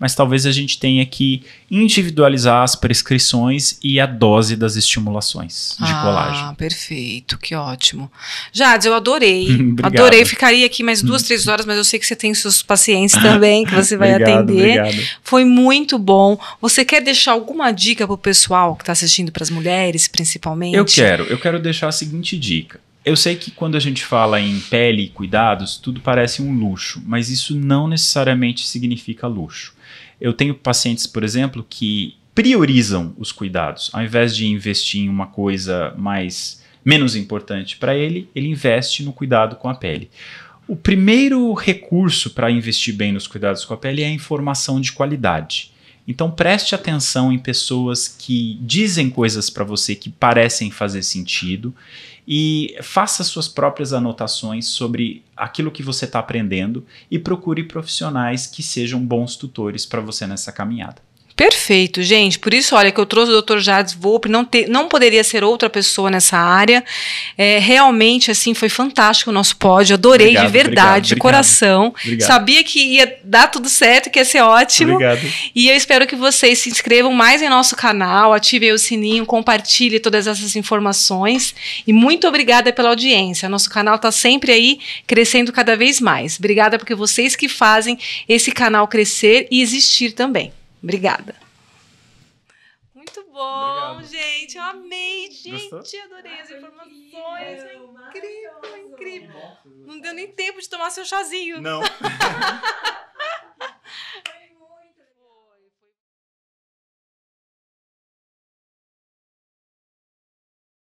mas talvez a gente tenha que individualizar as prescrições e a dose das estimulações de ah, colágeno. perfeito, que ótimo. Jades, eu adorei. Adorei, ficaria aqui mais duas, três horas, mas eu sei que você tem seus pacientes também, que você vai Obrigado, atender. Obrigado. Foi muito bom. Você quer deixar alguma dica pro pessoal que está assistindo, para as mulheres, principalmente? Eu quero, eu quero deixar a seguinte dica. Eu sei que quando a gente fala em pele e cuidados, tudo parece um luxo, mas isso não necessariamente significa luxo. Eu tenho pacientes, por exemplo, que priorizam os cuidados. Ao invés de investir em uma coisa mais menos importante para ele, ele investe no cuidado com a pele. O primeiro recurso para investir bem nos cuidados com a pele é a informação de qualidade. Então preste atenção em pessoas que dizem coisas para você que parecem fazer sentido e faça suas próprias anotações sobre aquilo que você está aprendendo e procure profissionais que sejam bons tutores para você nessa caminhada. Perfeito, gente. Por isso, olha, que eu trouxe o Dr. Jades Volpe, não, te- não poderia ser outra pessoa nessa área. É, realmente, assim, foi fantástico o nosso pódio. Adorei Obrigado, de verdade, obrigado, de coração. Obrigado. Sabia que ia dar tudo certo, que ia ser ótimo. Obrigado. E eu espero que vocês se inscrevam mais em nosso canal, ativem o sininho, compartilhem todas essas informações. E muito obrigada pela audiência. Nosso canal está sempre aí crescendo cada vez mais. Obrigada porque vocês que fazem esse canal crescer e existir também. Obrigada. Muito bom, Obrigado. gente. Eu amei, gente. Gostou? Adorei as informações. Foi incrível, incrível. Não deu nem tempo de tomar seu chazinho. Não.